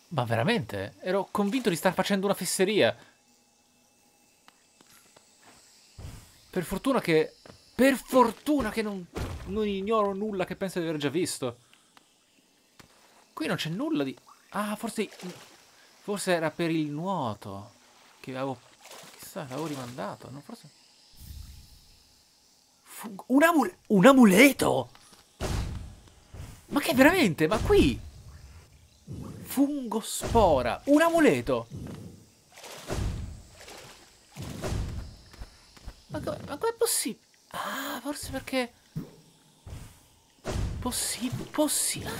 [SPEAKER 1] Ma veramente? Ero convinto di star facendo una fesseria. Per fortuna che... Per fortuna che non, non ignoro nulla che penso di aver già visto. Qui non c'è nulla di... Ah, forse... Forse era per il nuoto. Che avevo... Chissà, l'avevo rimandato. No, forse... Un, amul- un amuleto! Ma che veramente? Ma qui... Fungospora. Un amuleto. Ma, co- ma com'è possibile? Ah, forse perché... Possibile... Possibile...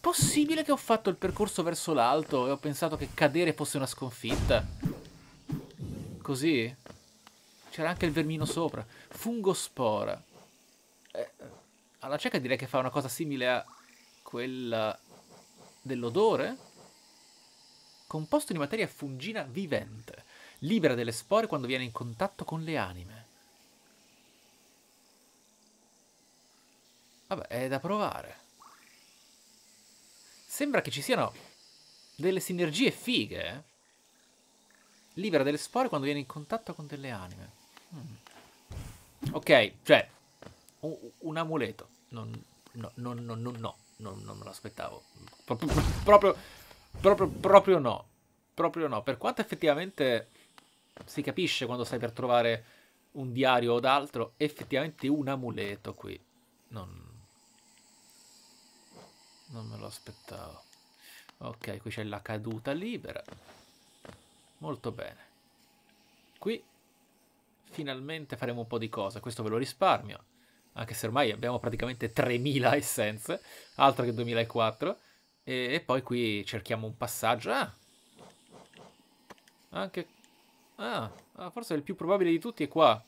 [SPEAKER 1] Possibile che ho fatto il percorso verso l'alto e ho pensato che cadere fosse una sconfitta? Così? C'era anche il vermino sopra. Fungospora. Eh, alla cieca direi che fa una cosa simile a quella dell'odore? Composto di materia fungina vivente. Libera delle spore quando viene in contatto con le anime. Vabbè, è da provare. Sembra che ci siano delle sinergie fighe. eh. Libera delle spore quando viene in contatto con delle anime. Mm. Ok, cioè, un, un amuleto. Non, no, no, no, no, no, non, me lo aspettavo. Proprio, proprio, proprio, proprio no. Proprio no. Per quanto effettivamente si capisce quando stai per trovare un diario o d'altro, effettivamente un amuleto qui. Non, non me lo aspettavo. Ok, qui c'è la caduta libera. Molto bene. Qui finalmente faremo un po' di cose. Questo ve lo risparmio. Anche se ormai abbiamo praticamente 3000 essenze. Altro che 2004. E, e poi qui cerchiamo un passaggio. Ah! Anche... Ah, ah, forse il più probabile di tutti è qua.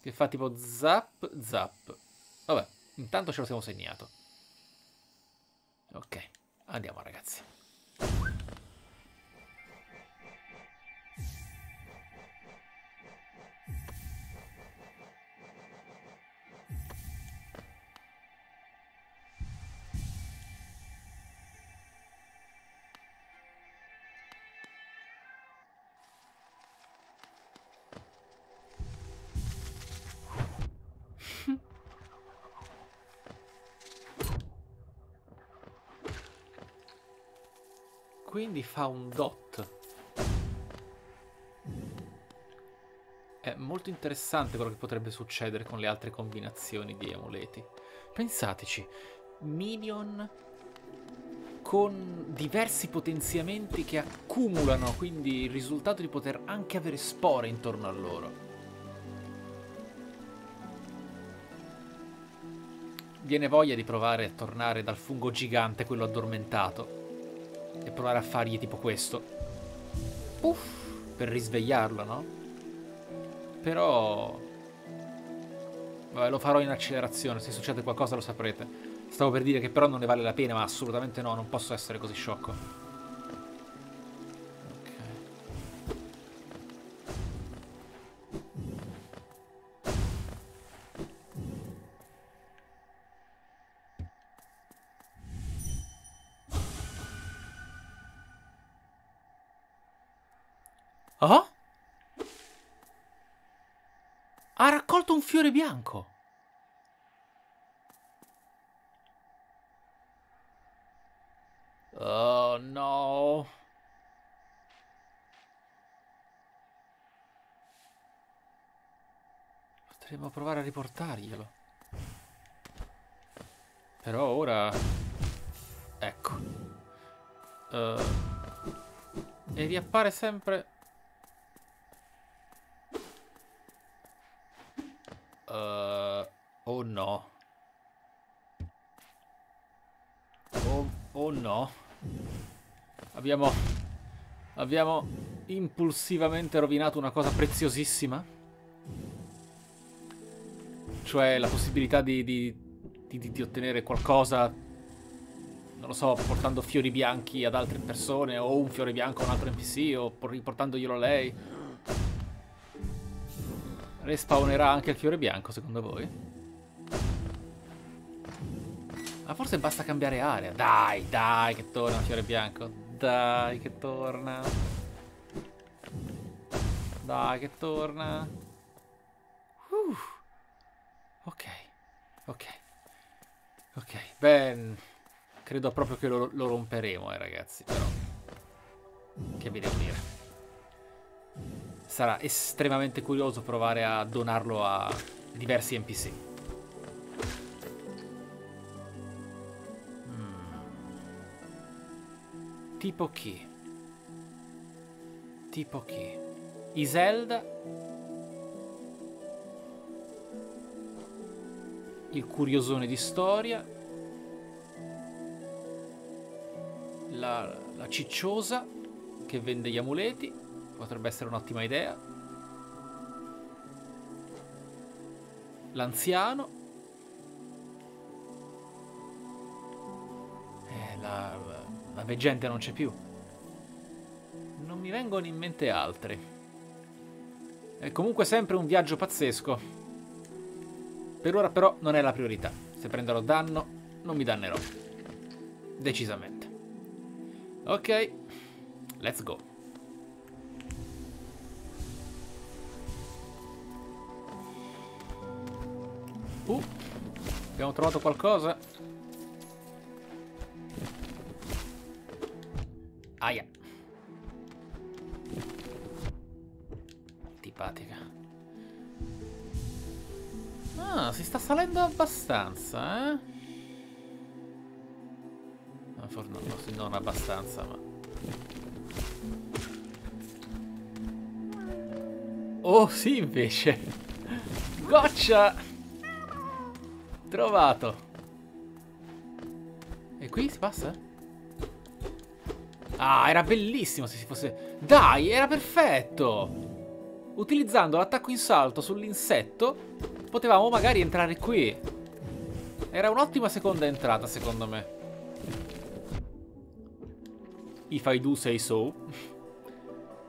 [SPEAKER 1] Che fa tipo zap, zap. Vabbè, intanto ce lo siamo segnato. Ok, andiamo ragazzi. Quindi fa un dot. molto interessante quello che potrebbe succedere con le altre combinazioni di amuleti. Pensateci, minion con diversi potenziamenti che accumulano quindi il risultato di poter anche avere spore intorno a loro. Viene voglia di provare a tornare dal fungo gigante, quello addormentato, e provare a fargli tipo questo. Puff, per risvegliarlo, no? Però... Vabbè, lo farò in accelerazione, se succede qualcosa lo saprete. Stavo per dire che però non ne vale la pena, ma assolutamente no, non posso essere così sciocco. Bianco. Oh no. Potremmo provare a riportarglielo. Però ora... Ecco. Uh, e riappare sempre... oh no. Oh, oh no. Abbiamo... Abbiamo impulsivamente rovinato una cosa preziosissima. Cioè la possibilità di, di, di, di ottenere qualcosa, non lo so, portando fiori bianchi ad altre persone, o un fiore bianco a un altro NPC, o riportandoglielo a lei. Respawnerà anche il fiore bianco, secondo voi? Forse basta cambiare area. Dai, dai, che torna fiore bianco. Dai, che torna. Dai, che torna. Uh. Ok, ok. Ok, beh, credo proprio che lo, lo romperemo, eh, ragazzi, però. Che vi devo dire? Sarà estremamente curioso provare a donarlo a diversi NPC. Tipo chi? Tipo chi? Iselda? Il curiosone di storia, la, la cicciosa che vende gli amuleti, potrebbe essere un'ottima idea, l'anziano, eh, la, la veggente non c'è più. Non mi vengono in mente altri. È comunque sempre un viaggio pazzesco. Per ora però non è la priorità. Se prenderò danno, non mi dannerò. Decisamente. Ok, let's go. Uh, abbiamo trovato qualcosa? Aia. Antipatica. Ah, si sta salendo abbastanza, eh? Forse no, no, sì, non abbastanza, ma... Oh, sì, invece. Goccia! Trovato. E qui si passa? Ah, era bellissimo se si fosse... Dai, era perfetto! Utilizzando l'attacco in salto sull'insetto, potevamo magari entrare qui. Era un'ottima seconda entrata, secondo me. If I do say so.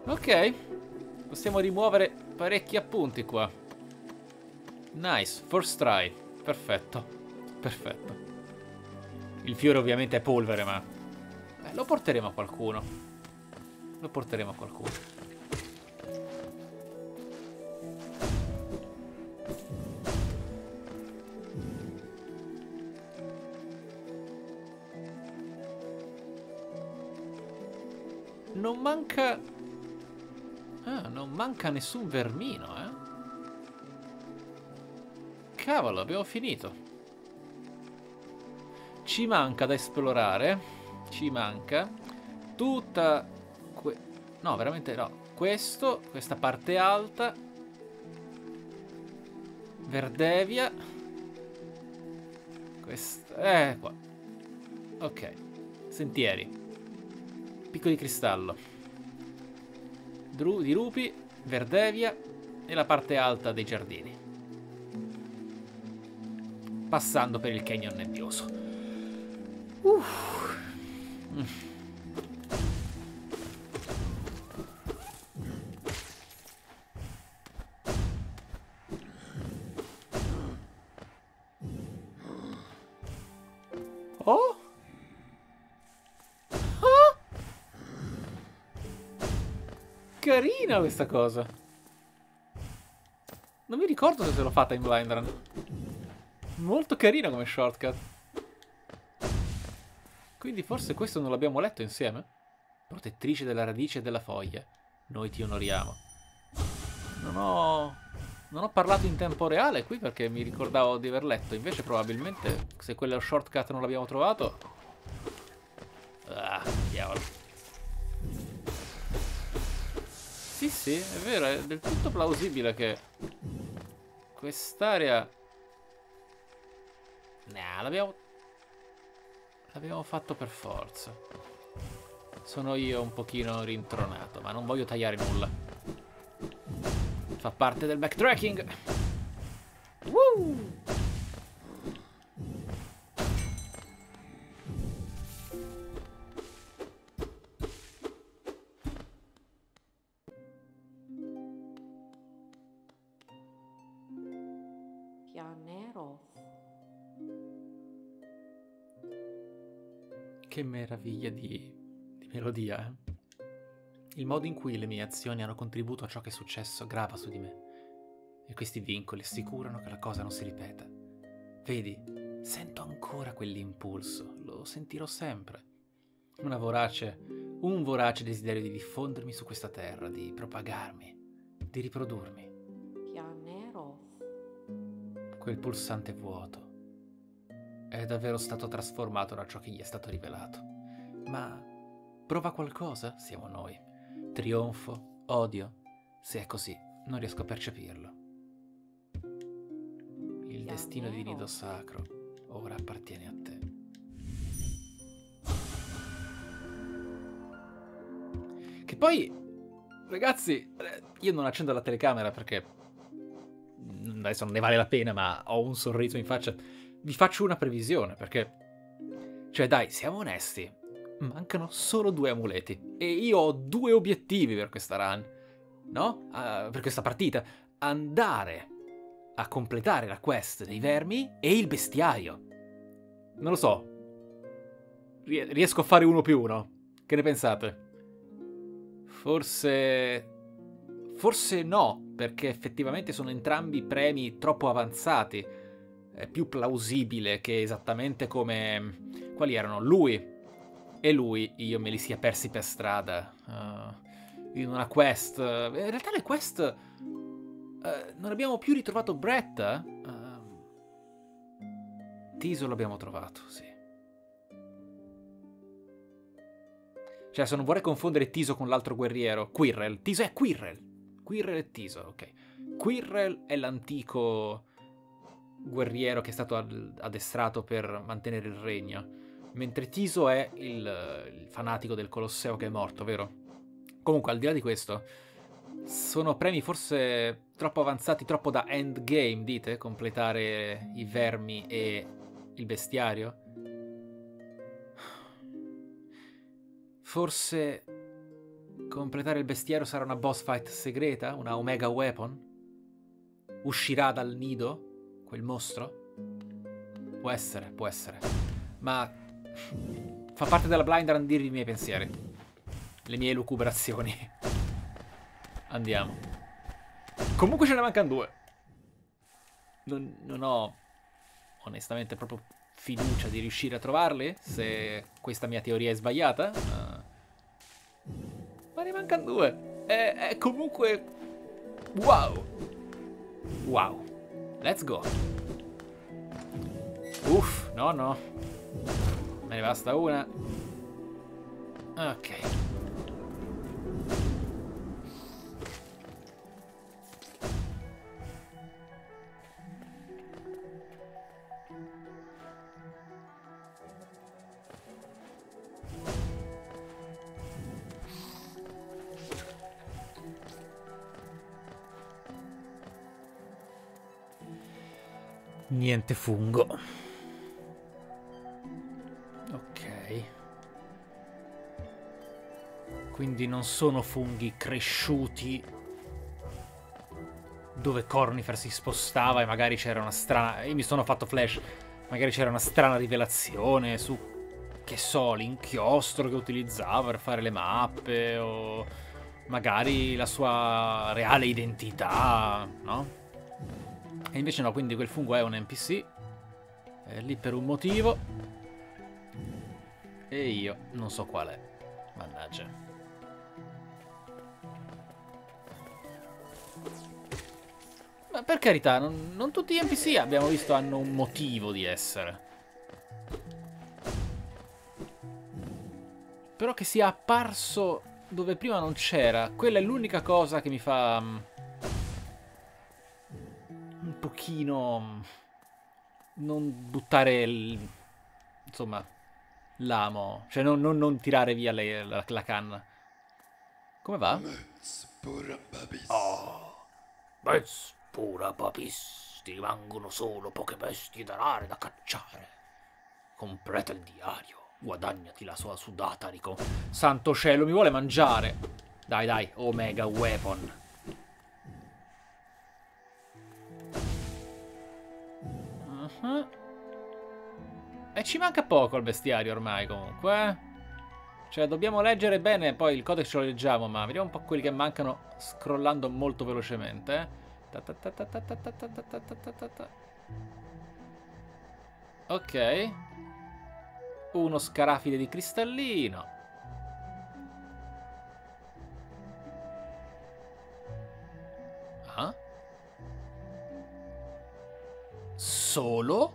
[SPEAKER 1] ok. Possiamo rimuovere parecchi appunti qua. Nice, first try. Perfetto. Perfetto. Il fiore ovviamente è polvere, ma... Lo porteremo a qualcuno. Lo porteremo a qualcuno. Non manca... Ah, non manca nessun vermino, eh? cavolo, abbiamo finito. Ci manca da esplorare. Ci manca tutta... no, veramente no. Questo, questa parte alta. Verdevia. Questa... Eh, qua. Ok. Sentieri. Picco di cristallo. Dru- di rupi, Verdevia e la parte alta dei giardini. Passando per il canyon nebbioso. Uff. Oh? Ah? Carina questa cosa. Non mi ricordo se l'ho fatta in Blind. Molto carina come shortcut. Quindi forse questo non l'abbiamo letto insieme? Protettrice della radice e della foglia. Noi ti onoriamo. Non ho... Non ho parlato in tempo reale qui perché mi ricordavo di aver letto. Invece probabilmente se quello shortcut non l'abbiamo trovato... Ah, diavolo. Sì, sì, è vero, è del tutto plausibile che quest'area... Nah, l'abbiamo... L'abbiamo fatto per forza. Sono io un pochino rintronato, ma non voglio tagliare nulla. Fa parte del backtracking. Woo! Meraviglia di, di melodia, eh? Il modo in cui le mie azioni hanno contribuito a ciò che è successo grava su di me. E questi vincoli assicurano che la cosa non si ripeta. Vedi, sento ancora quell'impulso, lo sentirò sempre. Una vorace, un vorace desiderio di diffondermi su questa terra, di propagarmi, di riprodurmi.
[SPEAKER 3] Pianero.
[SPEAKER 1] Quel pulsante vuoto è davvero stato trasformato da ciò che gli è stato rivelato. Ma prova qualcosa? Siamo noi. Trionfo, odio. Se è così, non riesco a percepirlo. Il destino di Nido Sacro ora appartiene a te. Che poi, ragazzi, eh, io non accendo la telecamera perché adesso non ne vale la pena, ma ho un sorriso in faccia. Vi faccio una previsione perché, cioè, dai, siamo onesti. Mancano solo due amuleti e io ho due obiettivi per questa run, no? Ah, per questa partita. Andare a completare la quest dei vermi e il bestiario. Non lo so. Rie- riesco a fare uno più uno. Che ne pensate? Forse... Forse no, perché effettivamente sono entrambi premi troppo avanzati. È più plausibile che esattamente come... Quali erano? Lui e lui io me li sia persi per strada. Uh, in una quest... In realtà le quest... Uh, non abbiamo più ritrovato Brett? Uh, Tiso l'abbiamo trovato, sì. Cioè, se non vorrei confondere Tiso con l'altro guerriero, Quirrell. Tiso è Quirrell. Quirrell e Tiso, ok. Quirrell è l'antico guerriero che è stato addestrato per mantenere il regno. Mentre Tiso è il, il fanatico del Colosseo che è morto, vero? Comunque, al di là di questo, sono premi forse troppo avanzati, troppo da endgame, dite? Completare i vermi e il bestiario? Forse completare il bestiario sarà una boss fight segreta? Una Omega Weapon? Uscirà dal nido quel mostro? Può essere, può essere. Ma fa parte della blind run dirvi i miei pensieri. Le mie lucubrazioni. Andiamo. Comunque ce ne mancano due. Non, non ho onestamente proprio fiducia di riuscire a trovarli, se questa mia teoria è sbagliata. Uh, ma ne mancano due. È, è comunque... Wow. Wow. Let's go. Uff, no, no. Ne basta una. Ok. Niente fungo. Quindi non sono funghi cresciuti dove Cornifer si spostava e magari c'era una strana... Io mi sono fatto flash. Magari c'era una strana rivelazione su, che so, l'inchiostro che utilizzava per fare le mappe o magari la sua reale identità, no? E invece no, quindi quel fungo è un NPC. È lì per un motivo. E io non so qual è. Mannaggia. Ma per carità, non, non tutti gli NPC abbiamo visto hanno un motivo di essere. Però che sia apparso dove prima non c'era, quella è l'unica cosa che mi fa... mm, un pochino mm, non buttare il, insomma l'amo cioè non, non- non tirare via le- la, la canna come va? oh beh pura papis ti rimangono solo poche bestie da rare da cacciare completa il diario guadagnati la sua sudata Rico santo cielo mi vuole mangiare dai dai omega weapon Mhm. E ci manca poco al bestiario ormai comunque. eh. Cioè dobbiamo leggere bene, poi il codex ce lo leggiamo, ma vediamo un po' quelli che mancano scrollando molto velocemente. Ok. Uno scarafide di cristallino. Ah? Solo?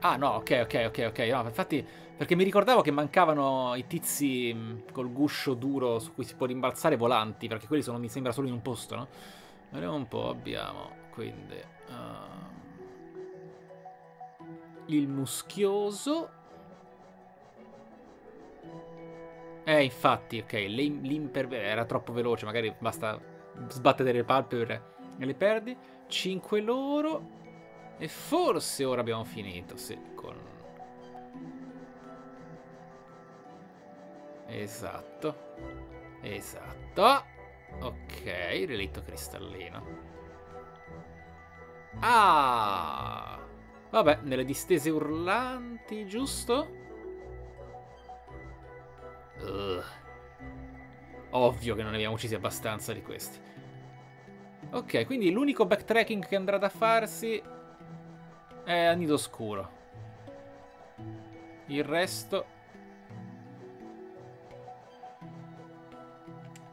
[SPEAKER 1] Ah no, ok, ok, ok, ok. No, infatti perché mi ricordavo che mancavano i tizi mh, col guscio duro su cui si può rimbalzare volanti, perché quelli sono, mi sembra, solo in un posto, no? Vediamo un po', abbiamo, quindi... ehm, il muschioso... Eh, infatti, ok, l'im- l'imper... era troppo veloce, magari basta sbattere le palpebre e le perdi. 5 loro. E forse ora abbiamo finito, sì, con... Esatto. Esatto. Ok, relitto cristallino. Ah! Vabbè, nelle distese urlanti, giusto? Ugh. Ovvio che non ne abbiamo uccisi abbastanza di questi. Ok, quindi l'unico backtracking che andrà da farsi è a Nido Scuro. Il resto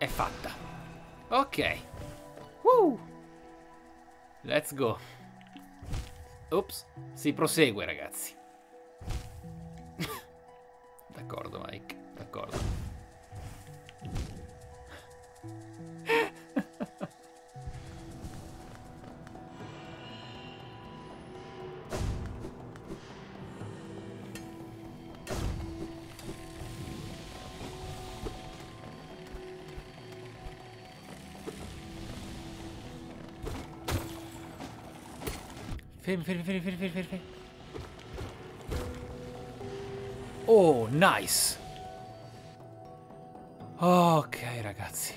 [SPEAKER 1] è fatta. Ok. Woo! Let's go. Ops, si prosegue ragazzi. d'accordo Mike, d'accordo. Fermi, fermi, fermi, fermi, fermi, fermi. Oh, nice. Ok, ragazzi.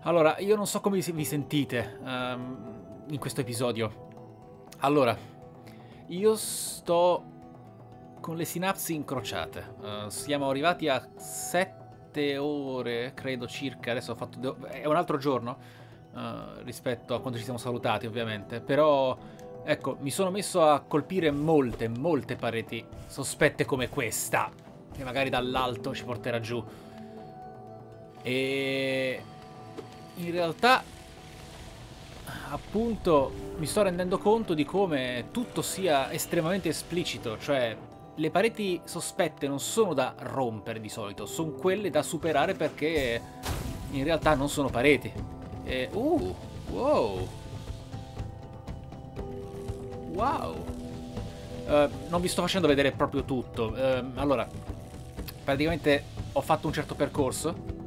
[SPEAKER 1] Allora, io non so come vi sentite ehm, in questo episodio. Allora, io sto con le sinapsi incrociate. Eh, siamo arrivati a 7 ore, credo circa. Adesso ho fatto. È un altro giorno eh, rispetto a quando ci siamo salutati, ovviamente. Però, ecco, mi sono messo a colpire molte, molte pareti sospette come questa, che magari dall'alto ci porterà giù. E in realtà, appunto, mi sto rendendo conto di come tutto sia estremamente esplicito, cioè le pareti sospette non sono da rompere di solito, sono quelle da superare perché in realtà non sono pareti. E, uh, wow. Wow. Eh, non vi sto facendo vedere proprio tutto. Eh, allora, praticamente ho fatto un certo percorso.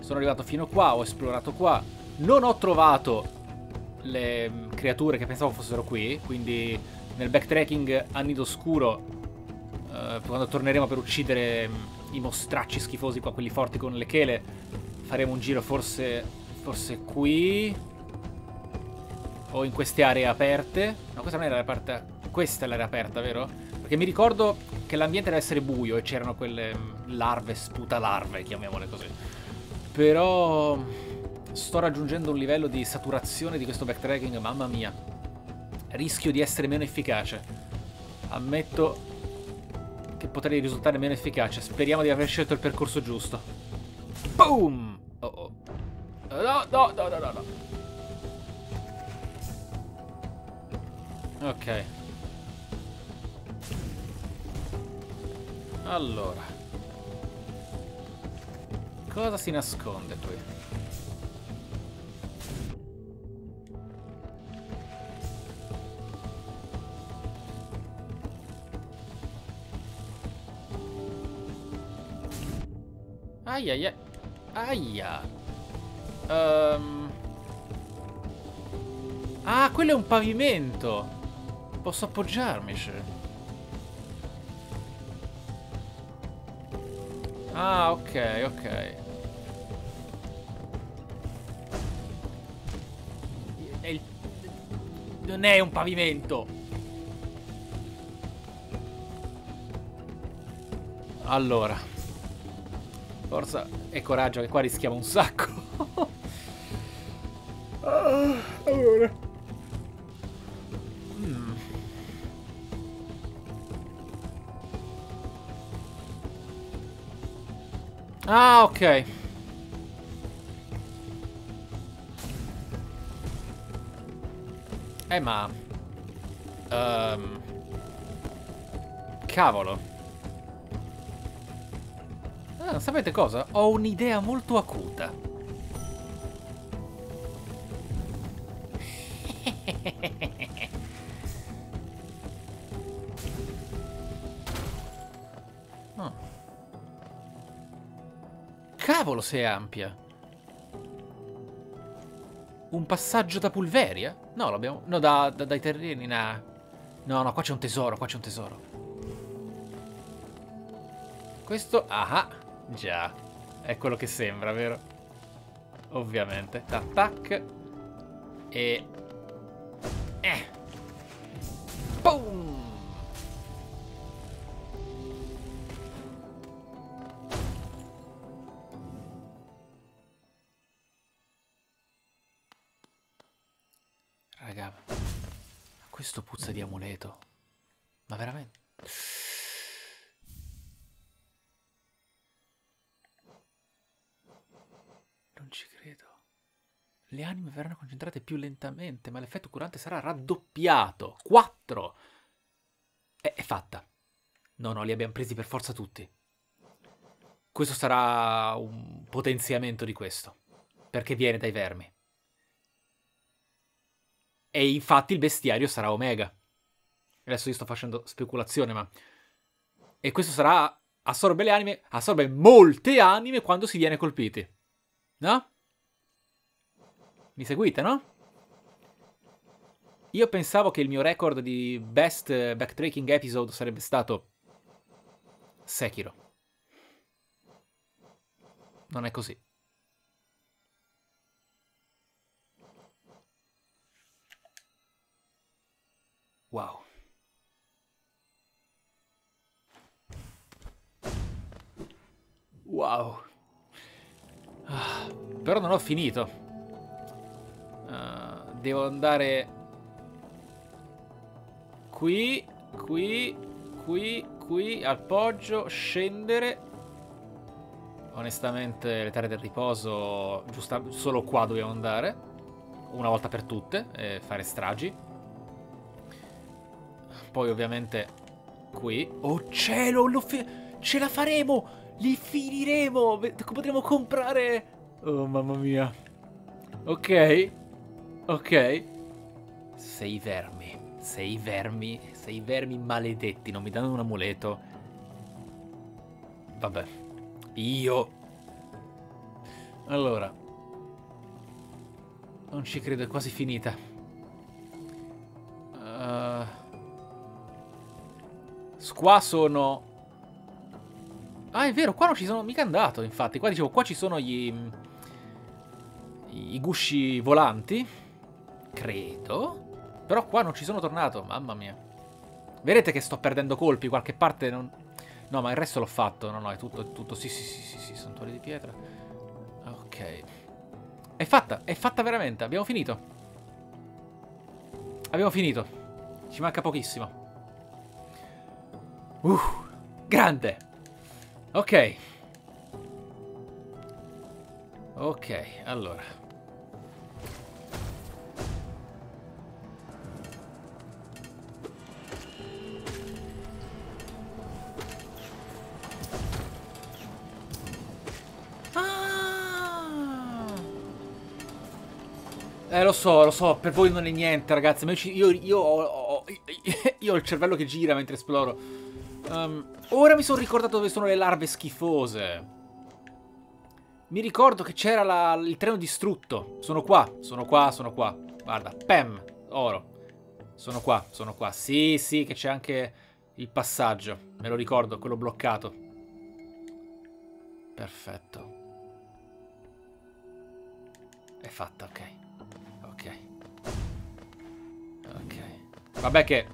[SPEAKER 1] Sono arrivato fino qua, ho esplorato qua. Non ho trovato le mm, creature che pensavo fossero qui, quindi nel backtracking a nido scuro, eh, quando torneremo per uccidere mm, i mostracci schifosi qua, quelli forti con le chele, faremo un giro forse, forse qui o in queste aree aperte. No, questa non è l'area aperta, questa è l'area aperta, vero? Perché mi ricordo che l'ambiente deve essere buio e c'erano quelle mm, larve, sputa larve, chiamiamole così. Però sto raggiungendo un livello di saturazione di questo backtracking, mamma mia. Rischio di essere meno efficace. Ammetto che potrei risultare meno efficace. Speriamo di aver scelto il percorso giusto. Boom! Oh oh. No, no, no, no, no, no. Ok. Allora. Cosa si nasconde qui? Aia, aia. Aia. Ehm. Ah, quello è un pavimento. Posso appoggiarmici. Ah, ok, ok. È il- Non è un pavimento. Allora. Forza e coraggio che qua rischiamo un sacco. Ah, ok. Eh, ma... ehm, Cavolo. Ah, sapete cosa? Ho un'idea molto acuta. Cavolo se è ampia. Un passaggio da Pulveria? No, l'abbiamo... No, da, da- dai terreni, no. No, no, qua c'è un tesoro, qua c'è un tesoro. Questo... Ah, già. È quello che sembra, vero? Ovviamente. Tac, tac. E... anime verranno concentrate più lentamente, ma l'effetto curante sarà raddoppiato. 4! È, è fatta. No, no, li abbiamo presi per forza tutti. Questo sarà un potenziamento di questo. Perché viene dai vermi. E infatti il bestiario sarà Omega. Adesso io sto facendo speculazione, ma... E questo sarà... Assorbe le anime... Assorbe molte anime quando si viene colpiti. No? Mi seguite, no? Io pensavo che il mio record di best backtracking episode sarebbe stato Sekiro. Non è così. Wow. Wow. Ah, però non ho finito. Ah, devo andare qui, qui, qui, qui, al poggio, scendere. Onestamente, le terre del riposo, giusta, solo qua dobbiamo andare. una volta per tutte e fare stragi. Poi ovviamente qui. Oh cielo, ce la faremo! Li finiremo! Potremo comprare... Oh mamma mia. Ok. Ok. Sei vermi. Sei vermi. Sei vermi maledetti. Non mi danno un amuleto. Vabbè. Io. Allora. Non ci credo, è quasi finita. Uh, qua sono... Ah, è vero, qua non ci sono mica andato, infatti. Qua dicevo, qua ci sono gli... I gusci volanti. Credo. Però qua non ci sono tornato, mamma mia. Vedete che sto perdendo colpi, qualche parte non... No, ma il resto l'ho fatto. No, no, è tutto, è tutto. Sì, sì, sì, sì, sì, santuario di pietra. Ok. È fatta, è fatta veramente. Abbiamo finito. Abbiamo finito. Ci manca pochissimo. Uh, grande. Ok. Ok, allora. Lo so, lo so, per voi non è niente, ragazzi. Ma io, io, ho, ho- io ho il cervello che gira mentre esploro. Ehm, ora mi sono ricordato dove sono le larve schifose. Mi ricordo che c'era il treno distrutto. Sono qua, sono qua, sono qua. Guarda, pam, oro. Sono qua, sono qua. Sì, sì, che c'è anche il passaggio. Me lo ricordo, quello bloccato. Perfetto. È fatta. Ok. Ok. Vabbè che...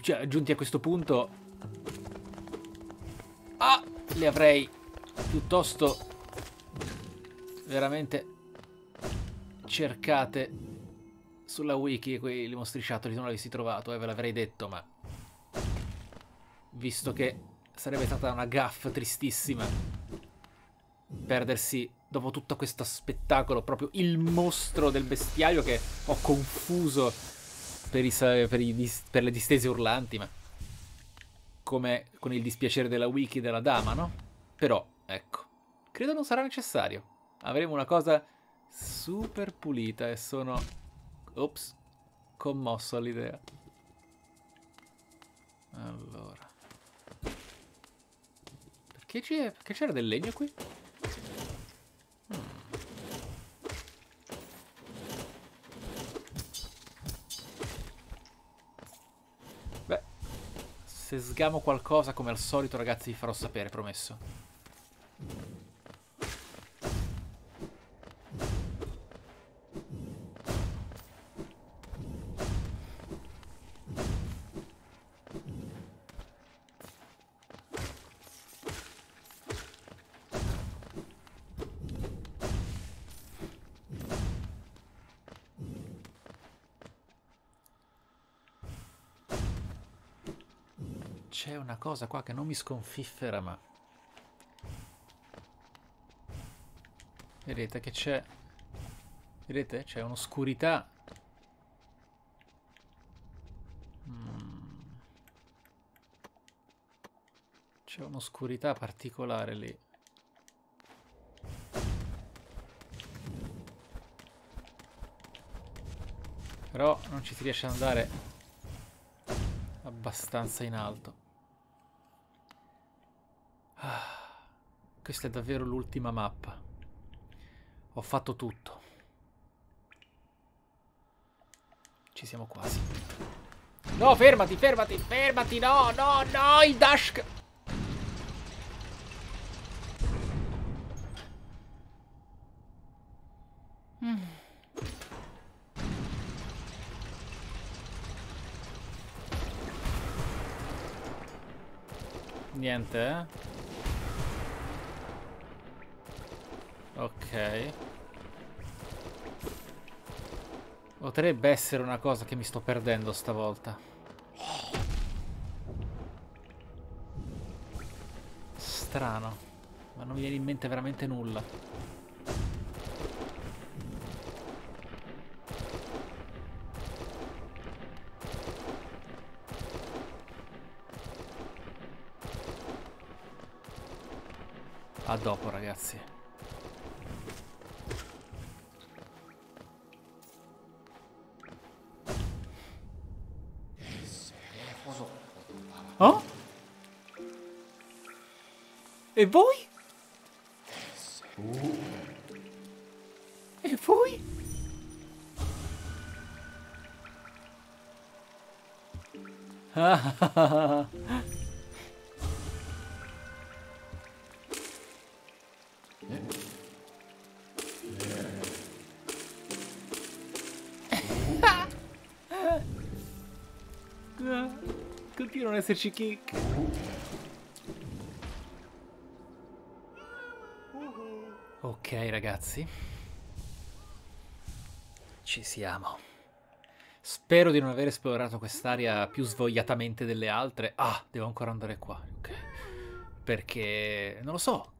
[SPEAKER 1] Cioè, giunti a questo punto... Ah! Le avrei piuttosto veramente cercate sulla wiki quei mostriciattoli non l'avessi trovato, eh, ve l'avrei detto, ma visto che sarebbe stata una gaffa tristissima perdersi dopo tutto questo spettacolo proprio il mostro del bestiario che ho confuso per, i, per, i per le distese urlanti, ma come con il dispiacere della wiki della dama, no? Però, ecco, credo non sarà necessario. Avremo una cosa super pulita e sono, ops, commosso all'idea. Allora. Perché c'era del legno qui? Se sgamo qualcosa come al solito ragazzi vi farò sapere, promesso. Cosa qua che non mi sconfiffera, ma... Vedete che c'è... Vedete? C'è un'oscurità. Mm. C'è un'oscurità particolare lì. Però non ci si riesce ad andare abbastanza in alto. Questa è davvero l'ultima mappa. Ho fatto tutto. Ci siamo quasi. No, fermati, fermati, fermati, no, no, no, il dash... Mm. Niente, eh? Ok. Potrebbe essere una cosa che mi sto perdendo stavolta. Strano. Ma non mi viene in mente veramente nulla. A dopo ragazzi. E voi? E voi? Continuano ad esserci kick. Ragazzi. Ci siamo. Spero di non aver esplorato quest'area più svogliatamente delle altre. Ah, devo ancora andare qua. Ok. Perché, non lo so,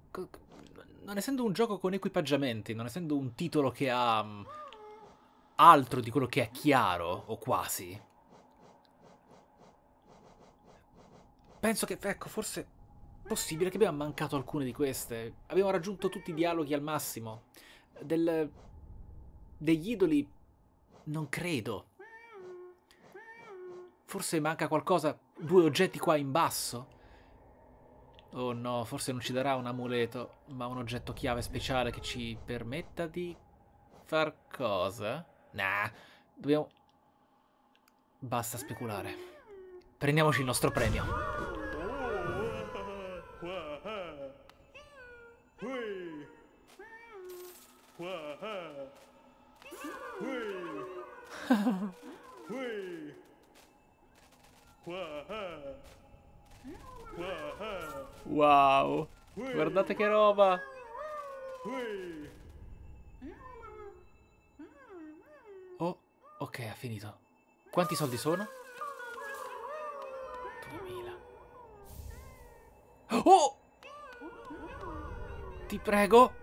[SPEAKER 1] non essendo un gioco con equipaggiamenti, non essendo un titolo che ha mm, altro di quello che è chiaro, o quasi, penso che, ecco, forse possibile che abbiamo mancato alcune di queste. Abbiamo raggiunto tutti i dialoghi al massimo. Del, degli idoli, non credo. Forse manca qualcosa, due oggetti qua in basso. Oh no, forse non ci darà un amuleto, ma un oggetto chiave speciale che ci permetta di far cosa? Nah, dobbiamo... Basta speculare. Prendiamoci il nostro premio. Wow, guardate che roba. Oh, ok, ha finito. Quanti soldi sono? 2000. Oh! Ti prego.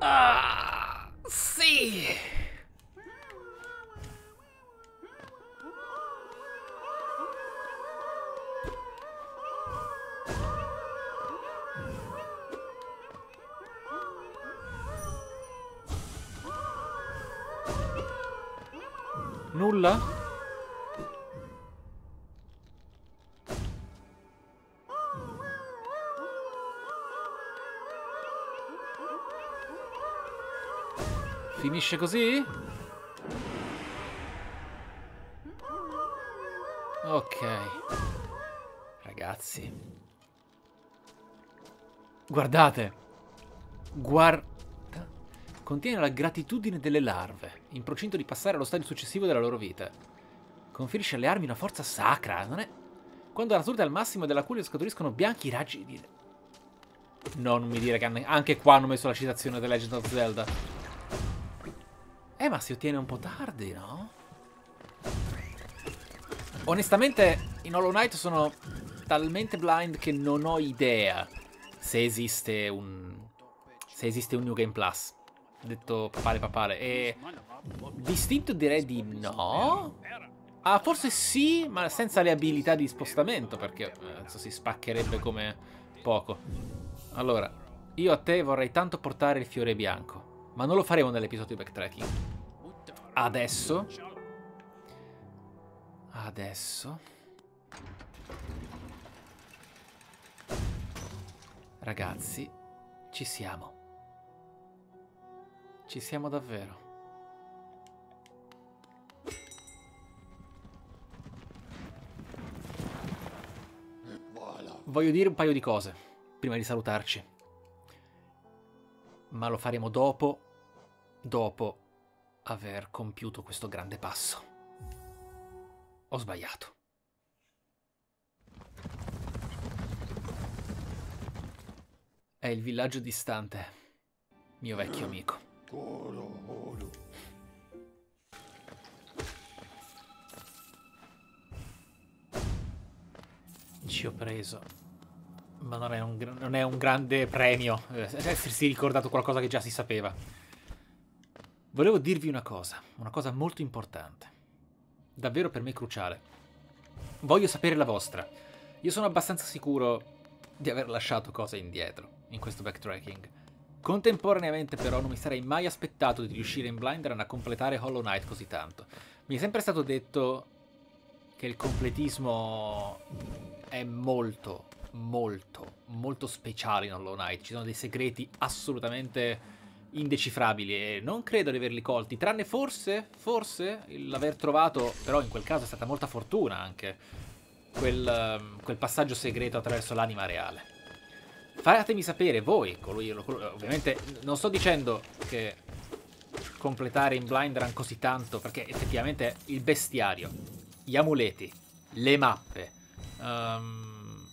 [SPEAKER 1] Ah, sì. Nulla? Finisce così? Ok. Ragazzi. Guardate. Guarda. Contiene la gratitudine delle larve, in procinto di passare allo stadio successivo della loro vita. Conferisce alle armi una forza sacra, non è... Quando la torta è al massimo della cui scaturiscono bianchi raggi di... No, non mi dire che anche qua hanno messo la citazione The Legend of Zelda. Eh, ma si ottiene un po' tardi, no? Onestamente, in Hollow Knight sono talmente blind che non ho idea se esiste un... se esiste un New Game Plus. Detto papale papale. E... Distinto direi di no. Ah, forse sì, ma senza le abilità di spostamento, perché eh, si spaccherebbe come poco. Allora, io a te vorrei tanto portare il fiore bianco, ma non lo faremo nell'episodio backtracking. Adesso... Adesso... Ragazzi, ci siamo. Ci siamo davvero. Voglio dire un paio di cose prima di salutarci. Ma lo faremo dopo, dopo aver compiuto questo grande passo. Ho sbagliato. È il villaggio distante, mio vecchio amico. Ci ho preso. Ma non è un, non è un grande premio eh, essersi ricordato qualcosa che già si sapeva. Volevo dirvi una cosa, una cosa molto importante. davvero per me cruciale. Voglio sapere la vostra. Io sono abbastanza sicuro di aver lasciato cose indietro in questo backtracking. Contemporaneamente però non mi sarei mai aspettato di riuscire in Blind Run a completare Hollow Knight così tanto. Mi è sempre stato detto che il completismo è molto, molto, molto speciale in Hollow Knight. Ci sono dei segreti assolutamente indecifrabili e non credo di averli colti, tranne forse, forse, l'aver trovato, però in quel caso è stata molta fortuna anche, quel, ehm, quel passaggio segreto attraverso l'anima reale. Fatemi sapere voi, colui, ovviamente non sto dicendo che completare in blind run così tanto, perché effettivamente il bestiario, gli amuleti, le mappe, um,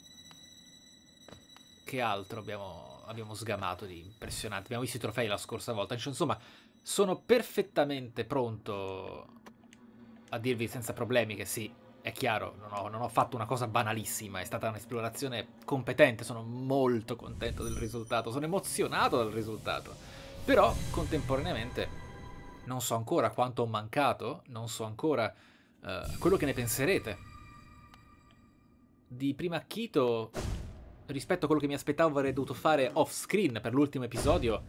[SPEAKER 1] che altro abbiamo, abbiamo sgamato di impressionante? Abbiamo visto i trofei la scorsa volta, cioè, insomma sono perfettamente pronto a dirvi senza problemi che sì, è chiaro, non ho, non ho, fatto una cosa banalissima, è stata un'esplorazione competente, sono molto contento del risultato, sono emozionato dal risultato. Però contemporaneamente non so ancora quanto ho mancato, non so ancora uh, quello che ne penserete. Di prima acchito, rispetto a quello che mi aspettavo avrei dovuto fare off screen per l'ultimo episodio,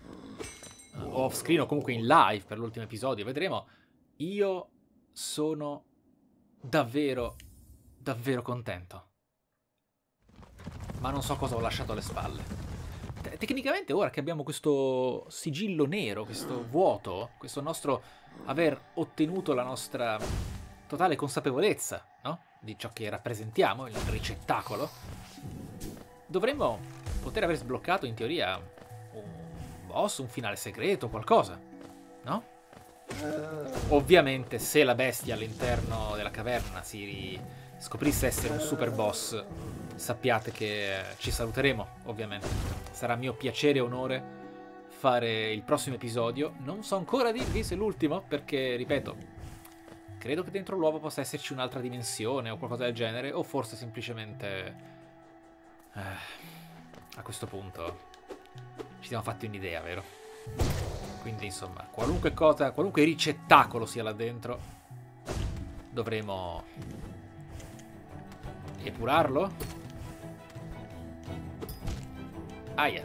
[SPEAKER 1] uh, off screen o comunque in live per l'ultimo episodio, vedremo, io sono davvero, davvero contento. Ma non so cosa ho lasciato alle spalle. Te tecnicamente ora che abbiamo questo sigillo nero, questo vuoto, questo nostro aver ottenuto la nostra totale consapevolezza, no? Di ciò che rappresentiamo, il ricettacolo, dovremmo poter aver sbloccato in teoria un boss, un finale segreto, qualcosa, no? Ovviamente se la bestia all'interno della caverna si scoprisse essere un super boss, sappiate che ci saluteremo, ovviamente. Sarà mio piacere e onore fare il prossimo episodio. Non so ancora dirvi se è l'ultimo, perché, ripeto, credo che dentro l'uovo possa esserci un'altra dimensione o qualcosa del genere, o forse semplicemente... Eh, a questo punto ci siamo fatti un'idea, vero? Quindi insomma, qualunque cosa, qualunque ricettacolo sia là dentro, dovremo epurarlo. Aia.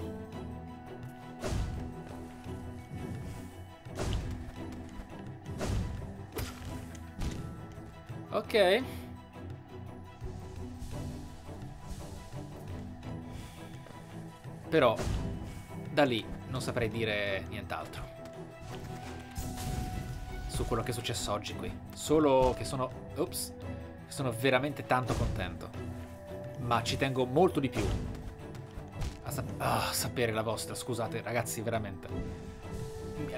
[SPEAKER 1] Ok. Però da lì non saprei dire nient'altro. Su quello che è successo oggi qui. Solo che sono... Ops. Sono veramente tanto contento. Ma ci tengo molto di più. A sap oh, sapere la vostra. Scusate, ragazzi, veramente.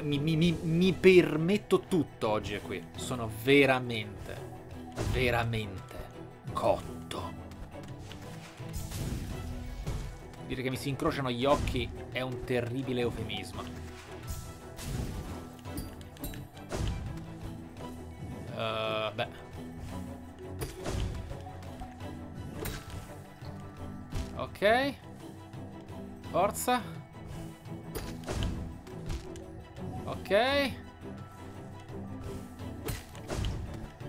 [SPEAKER 1] Mi, mi, mi, mi permetto tutto oggi qui. Sono veramente, veramente cotto. Dire che mi si incrociano gli occhi è un terribile eufemismo. Uh, beh. Ok. Forza. Ok.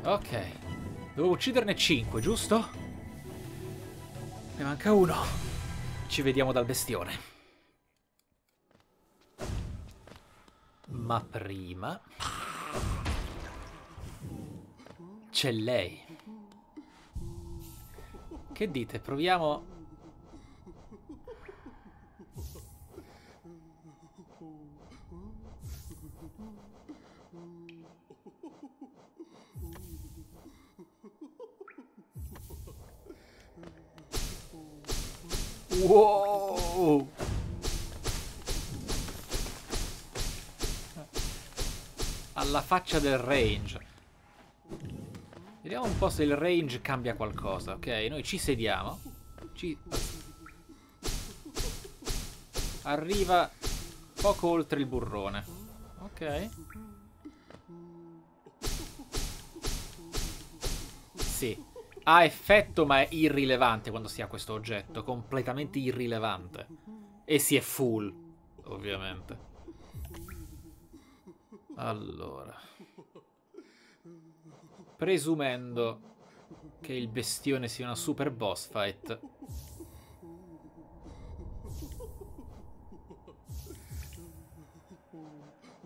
[SPEAKER 1] Ok. Devo ucciderne 5, giusto? Ne manca uno. Ci vediamo dal bestione. Ma prima... C'è lei. Che dite? Proviamo... Wow! Alla faccia del range. Vediamo un po' se il range cambia qualcosa, ok? Noi ci sediamo. Ci... Arriva poco oltre il burrone. Ok. Sì, ha effetto ma è irrilevante quando si ha questo oggetto, completamente irrilevante. E si è full, ovviamente. Allora. Presumendo che il bestione sia una super boss fight.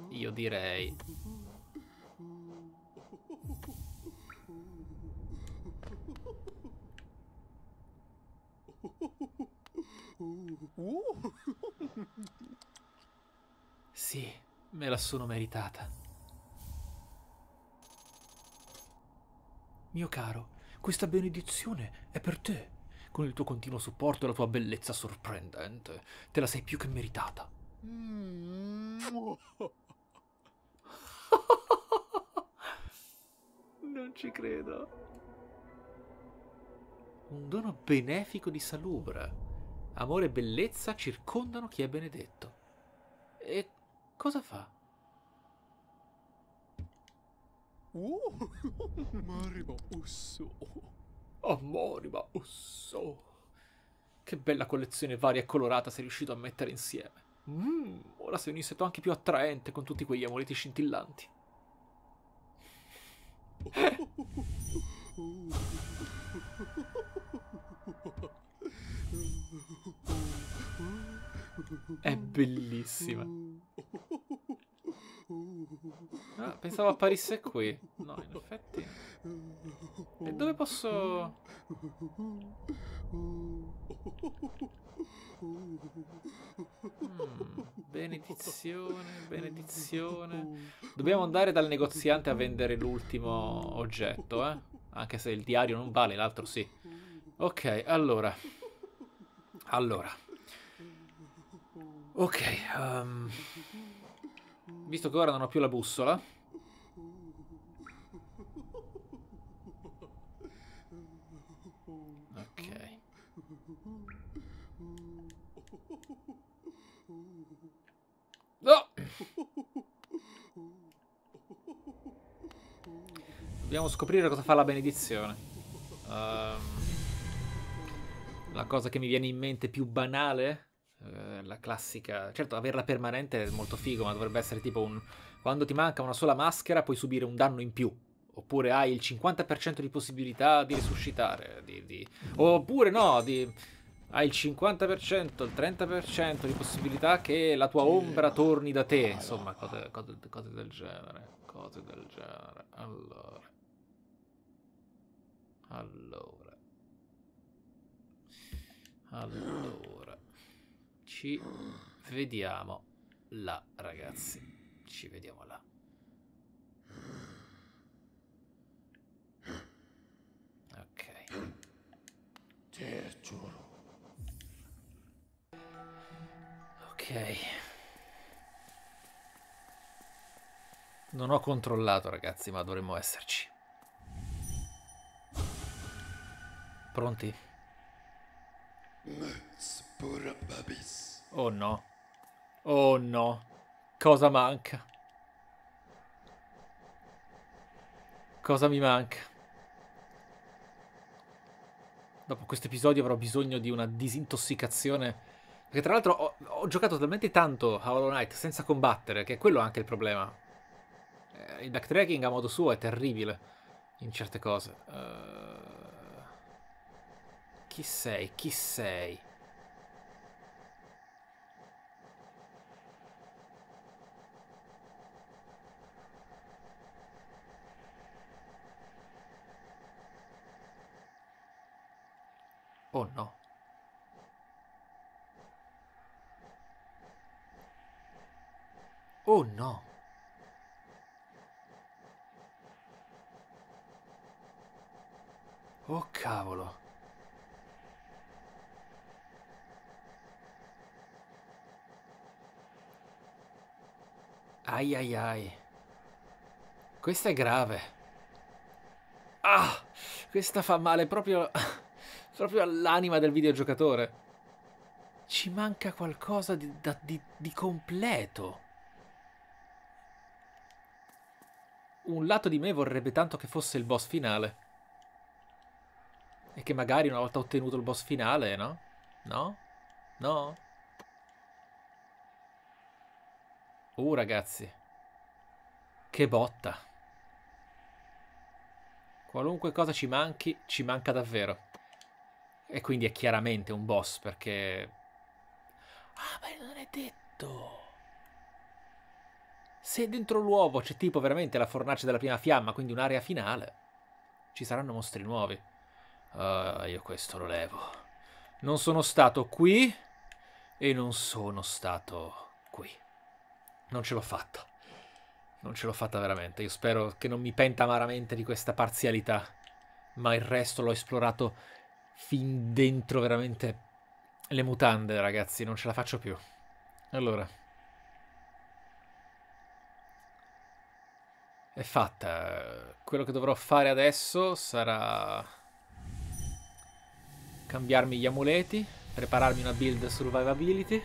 [SPEAKER 1] Io direi... Sì, me la sono meritata. Mio caro, questa benedizione è per te. Con il tuo continuo supporto e la tua bellezza sorprendente, te la sei più che meritata. non ci credo. Un dono benefico di Salubra. Amore e bellezza circondano chi è benedetto. E cosa fa?
[SPEAKER 4] Oh, Mariba Usso.
[SPEAKER 1] Amorima, usso. Che bella collezione varia e colorata sei riuscito a mettere insieme. Mmm, ora sei un insetto anche più attraente con tutti quegli amuleti scintillanti. È bellissima. Ah, pensavo apparisse qui. No, in effetti. E dove posso... Mm, benedizione, benedizione. Dobbiamo andare dal negoziante a vendere l'ultimo oggetto, eh? Anche se il diario non vale, l'altro sì. Ok, allora. Allora. Ok, um, visto che ora non ho più la bussola. No! Dobbiamo scoprire cosa fa la benedizione. Um, la cosa che mi viene in mente più banale eh, la classica. Certo, averla permanente è molto figo, ma dovrebbe essere tipo un. Quando ti manca una sola maschera, puoi subire un danno in più. Oppure hai il 50% di possibilità di risuscitare. Di, di... Oppure no, di... hai il 50%, il 30% di possibilità che la tua ombra torni da te. Insomma, cose, cose, cose del genere. Cose del genere. Allora. Allora. Allora. Ci vediamo là, ragazzi. Ci vediamo là. Ok. Ok. Non ho controllato, ragazzi, ma dovremmo esserci. Pronti?
[SPEAKER 4] Babis.
[SPEAKER 1] Oh no. Oh no. Cosa manca? Cosa mi manca? Dopo questo episodio avrò bisogno di una disintossicazione. Perché tra l'altro ho, ho giocato talmente tanto a Hollow Knight senza combattere che è quello anche il problema. Eh, il backtracking a modo suo è terribile in certe cose. Uh... Chi sei? Chi sei? Oh no. Oh no. Oh cavolo. Ai ai ai. Questa è grave. Ah! Questa fa male proprio proprio all'anima del videogiocatore. Ci manca qualcosa di, da, di, di completo. Un lato di me vorrebbe tanto che fosse il boss finale. E che magari una volta ottenuto il boss finale, no? No? No? Uh, ragazzi. Che botta. Qualunque cosa ci manchi, ci manca davvero. E quindi è chiaramente un boss perché... Ah, ma non è detto. Se dentro l'uovo c'è tipo veramente la fornace della prima fiamma, quindi un'area finale, ci saranno mostri nuovi. Ah, io questo lo levo. Non sono stato qui e non sono stato qui. Non ce l'ho fatta. Non ce l'ho fatta veramente. Io spero che non mi penta amaramente di questa parzialità. Ma il resto l'ho esplorato fin dentro veramente le mutande, ragazzi. Non ce la faccio più. Allora. È fatta. Quello che dovrò fare adesso sarà cambiarmi gli amuleti, prepararmi una build survivability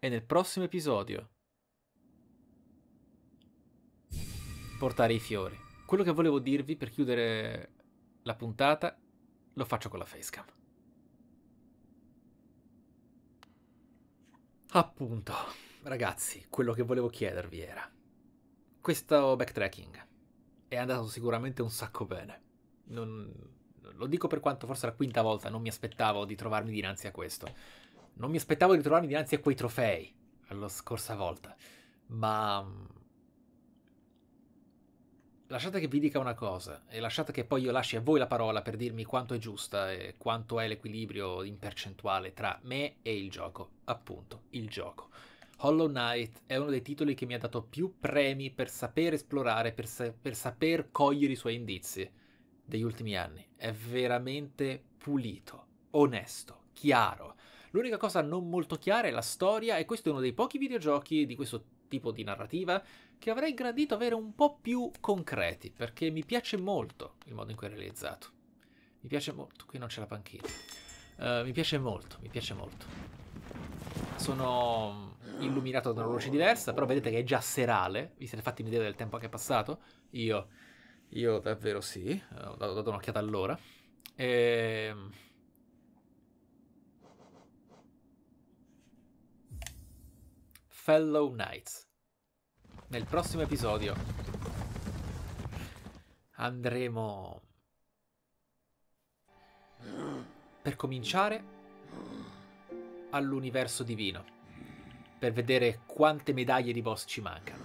[SPEAKER 1] e nel prossimo episodio portare i fiori. Quello che volevo dirvi per chiudere la puntata lo faccio con la facecam. Appunto, ragazzi, quello che volevo chiedervi era questo backtracking è andato sicuramente un sacco bene. Non, lo dico per quanto forse la quinta volta non mi aspettavo di trovarmi dinanzi a questo. Non mi aspettavo di trovarmi dinanzi a quei trofei la scorsa volta. Ma lasciate che vi dica una cosa e lasciate che poi io lasci a voi la parola per dirmi quanto è giusta e quanto è l'equilibrio in percentuale tra me e il gioco. Appunto, il gioco. Hollow Knight è uno dei titoli che mi ha dato più premi per saper esplorare, per, sa- per saper cogliere i suoi indizi degli ultimi anni. È veramente pulito, onesto, chiaro. L'unica cosa non molto chiara è la storia e questo è uno dei pochi videogiochi di questo tipo di narrativa che avrei gradito avere un po' più concreti, perché mi piace molto il modo in cui è realizzato. Mi piace molto, qui non c'è la panchina. Uh, mi piace molto, mi piace molto. Sono illuminato da una luce diversa, però vedete che è già serale, vi siete fatti un'idea del tempo che è passato? Io, io davvero sì, ho dato, ho dato un'occhiata all'ora. E... Fellow Knights. Nel prossimo episodio andremo per cominciare all'universo divino per vedere quante medaglie di boss ci mancano.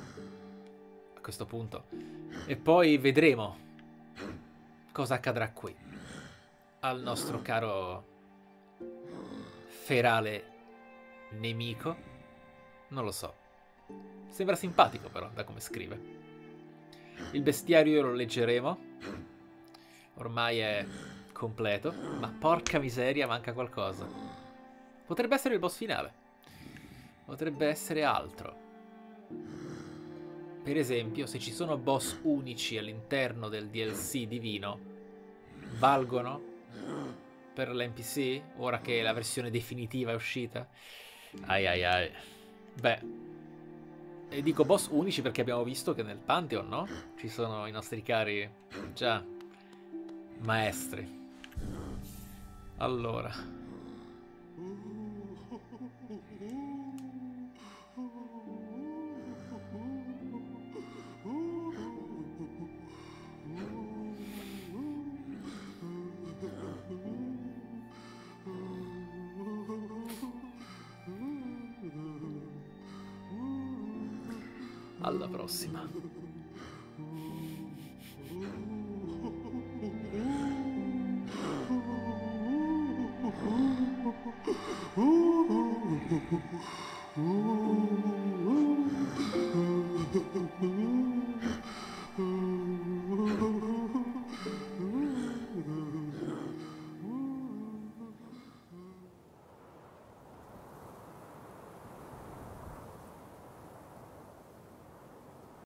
[SPEAKER 1] A questo punto. E poi vedremo cosa accadrà qui. Al nostro caro ferale nemico. Non lo so. Sembra simpatico però da come scrive. Il bestiario lo leggeremo. Ormai è completo. Ma porca miseria, manca qualcosa. Potrebbe essere il boss finale. Potrebbe essere altro. Per esempio, se ci sono boss unici all'interno del DLC divino, valgono per l'NPC ora che la versione definitiva è uscita? Ai ai ai. Beh, e dico boss unici perché abbiamo visto che nel Pantheon, no? Ci sono i nostri cari, già, maestri. Allora. Alla prossima.
[SPEAKER 4] Ooh.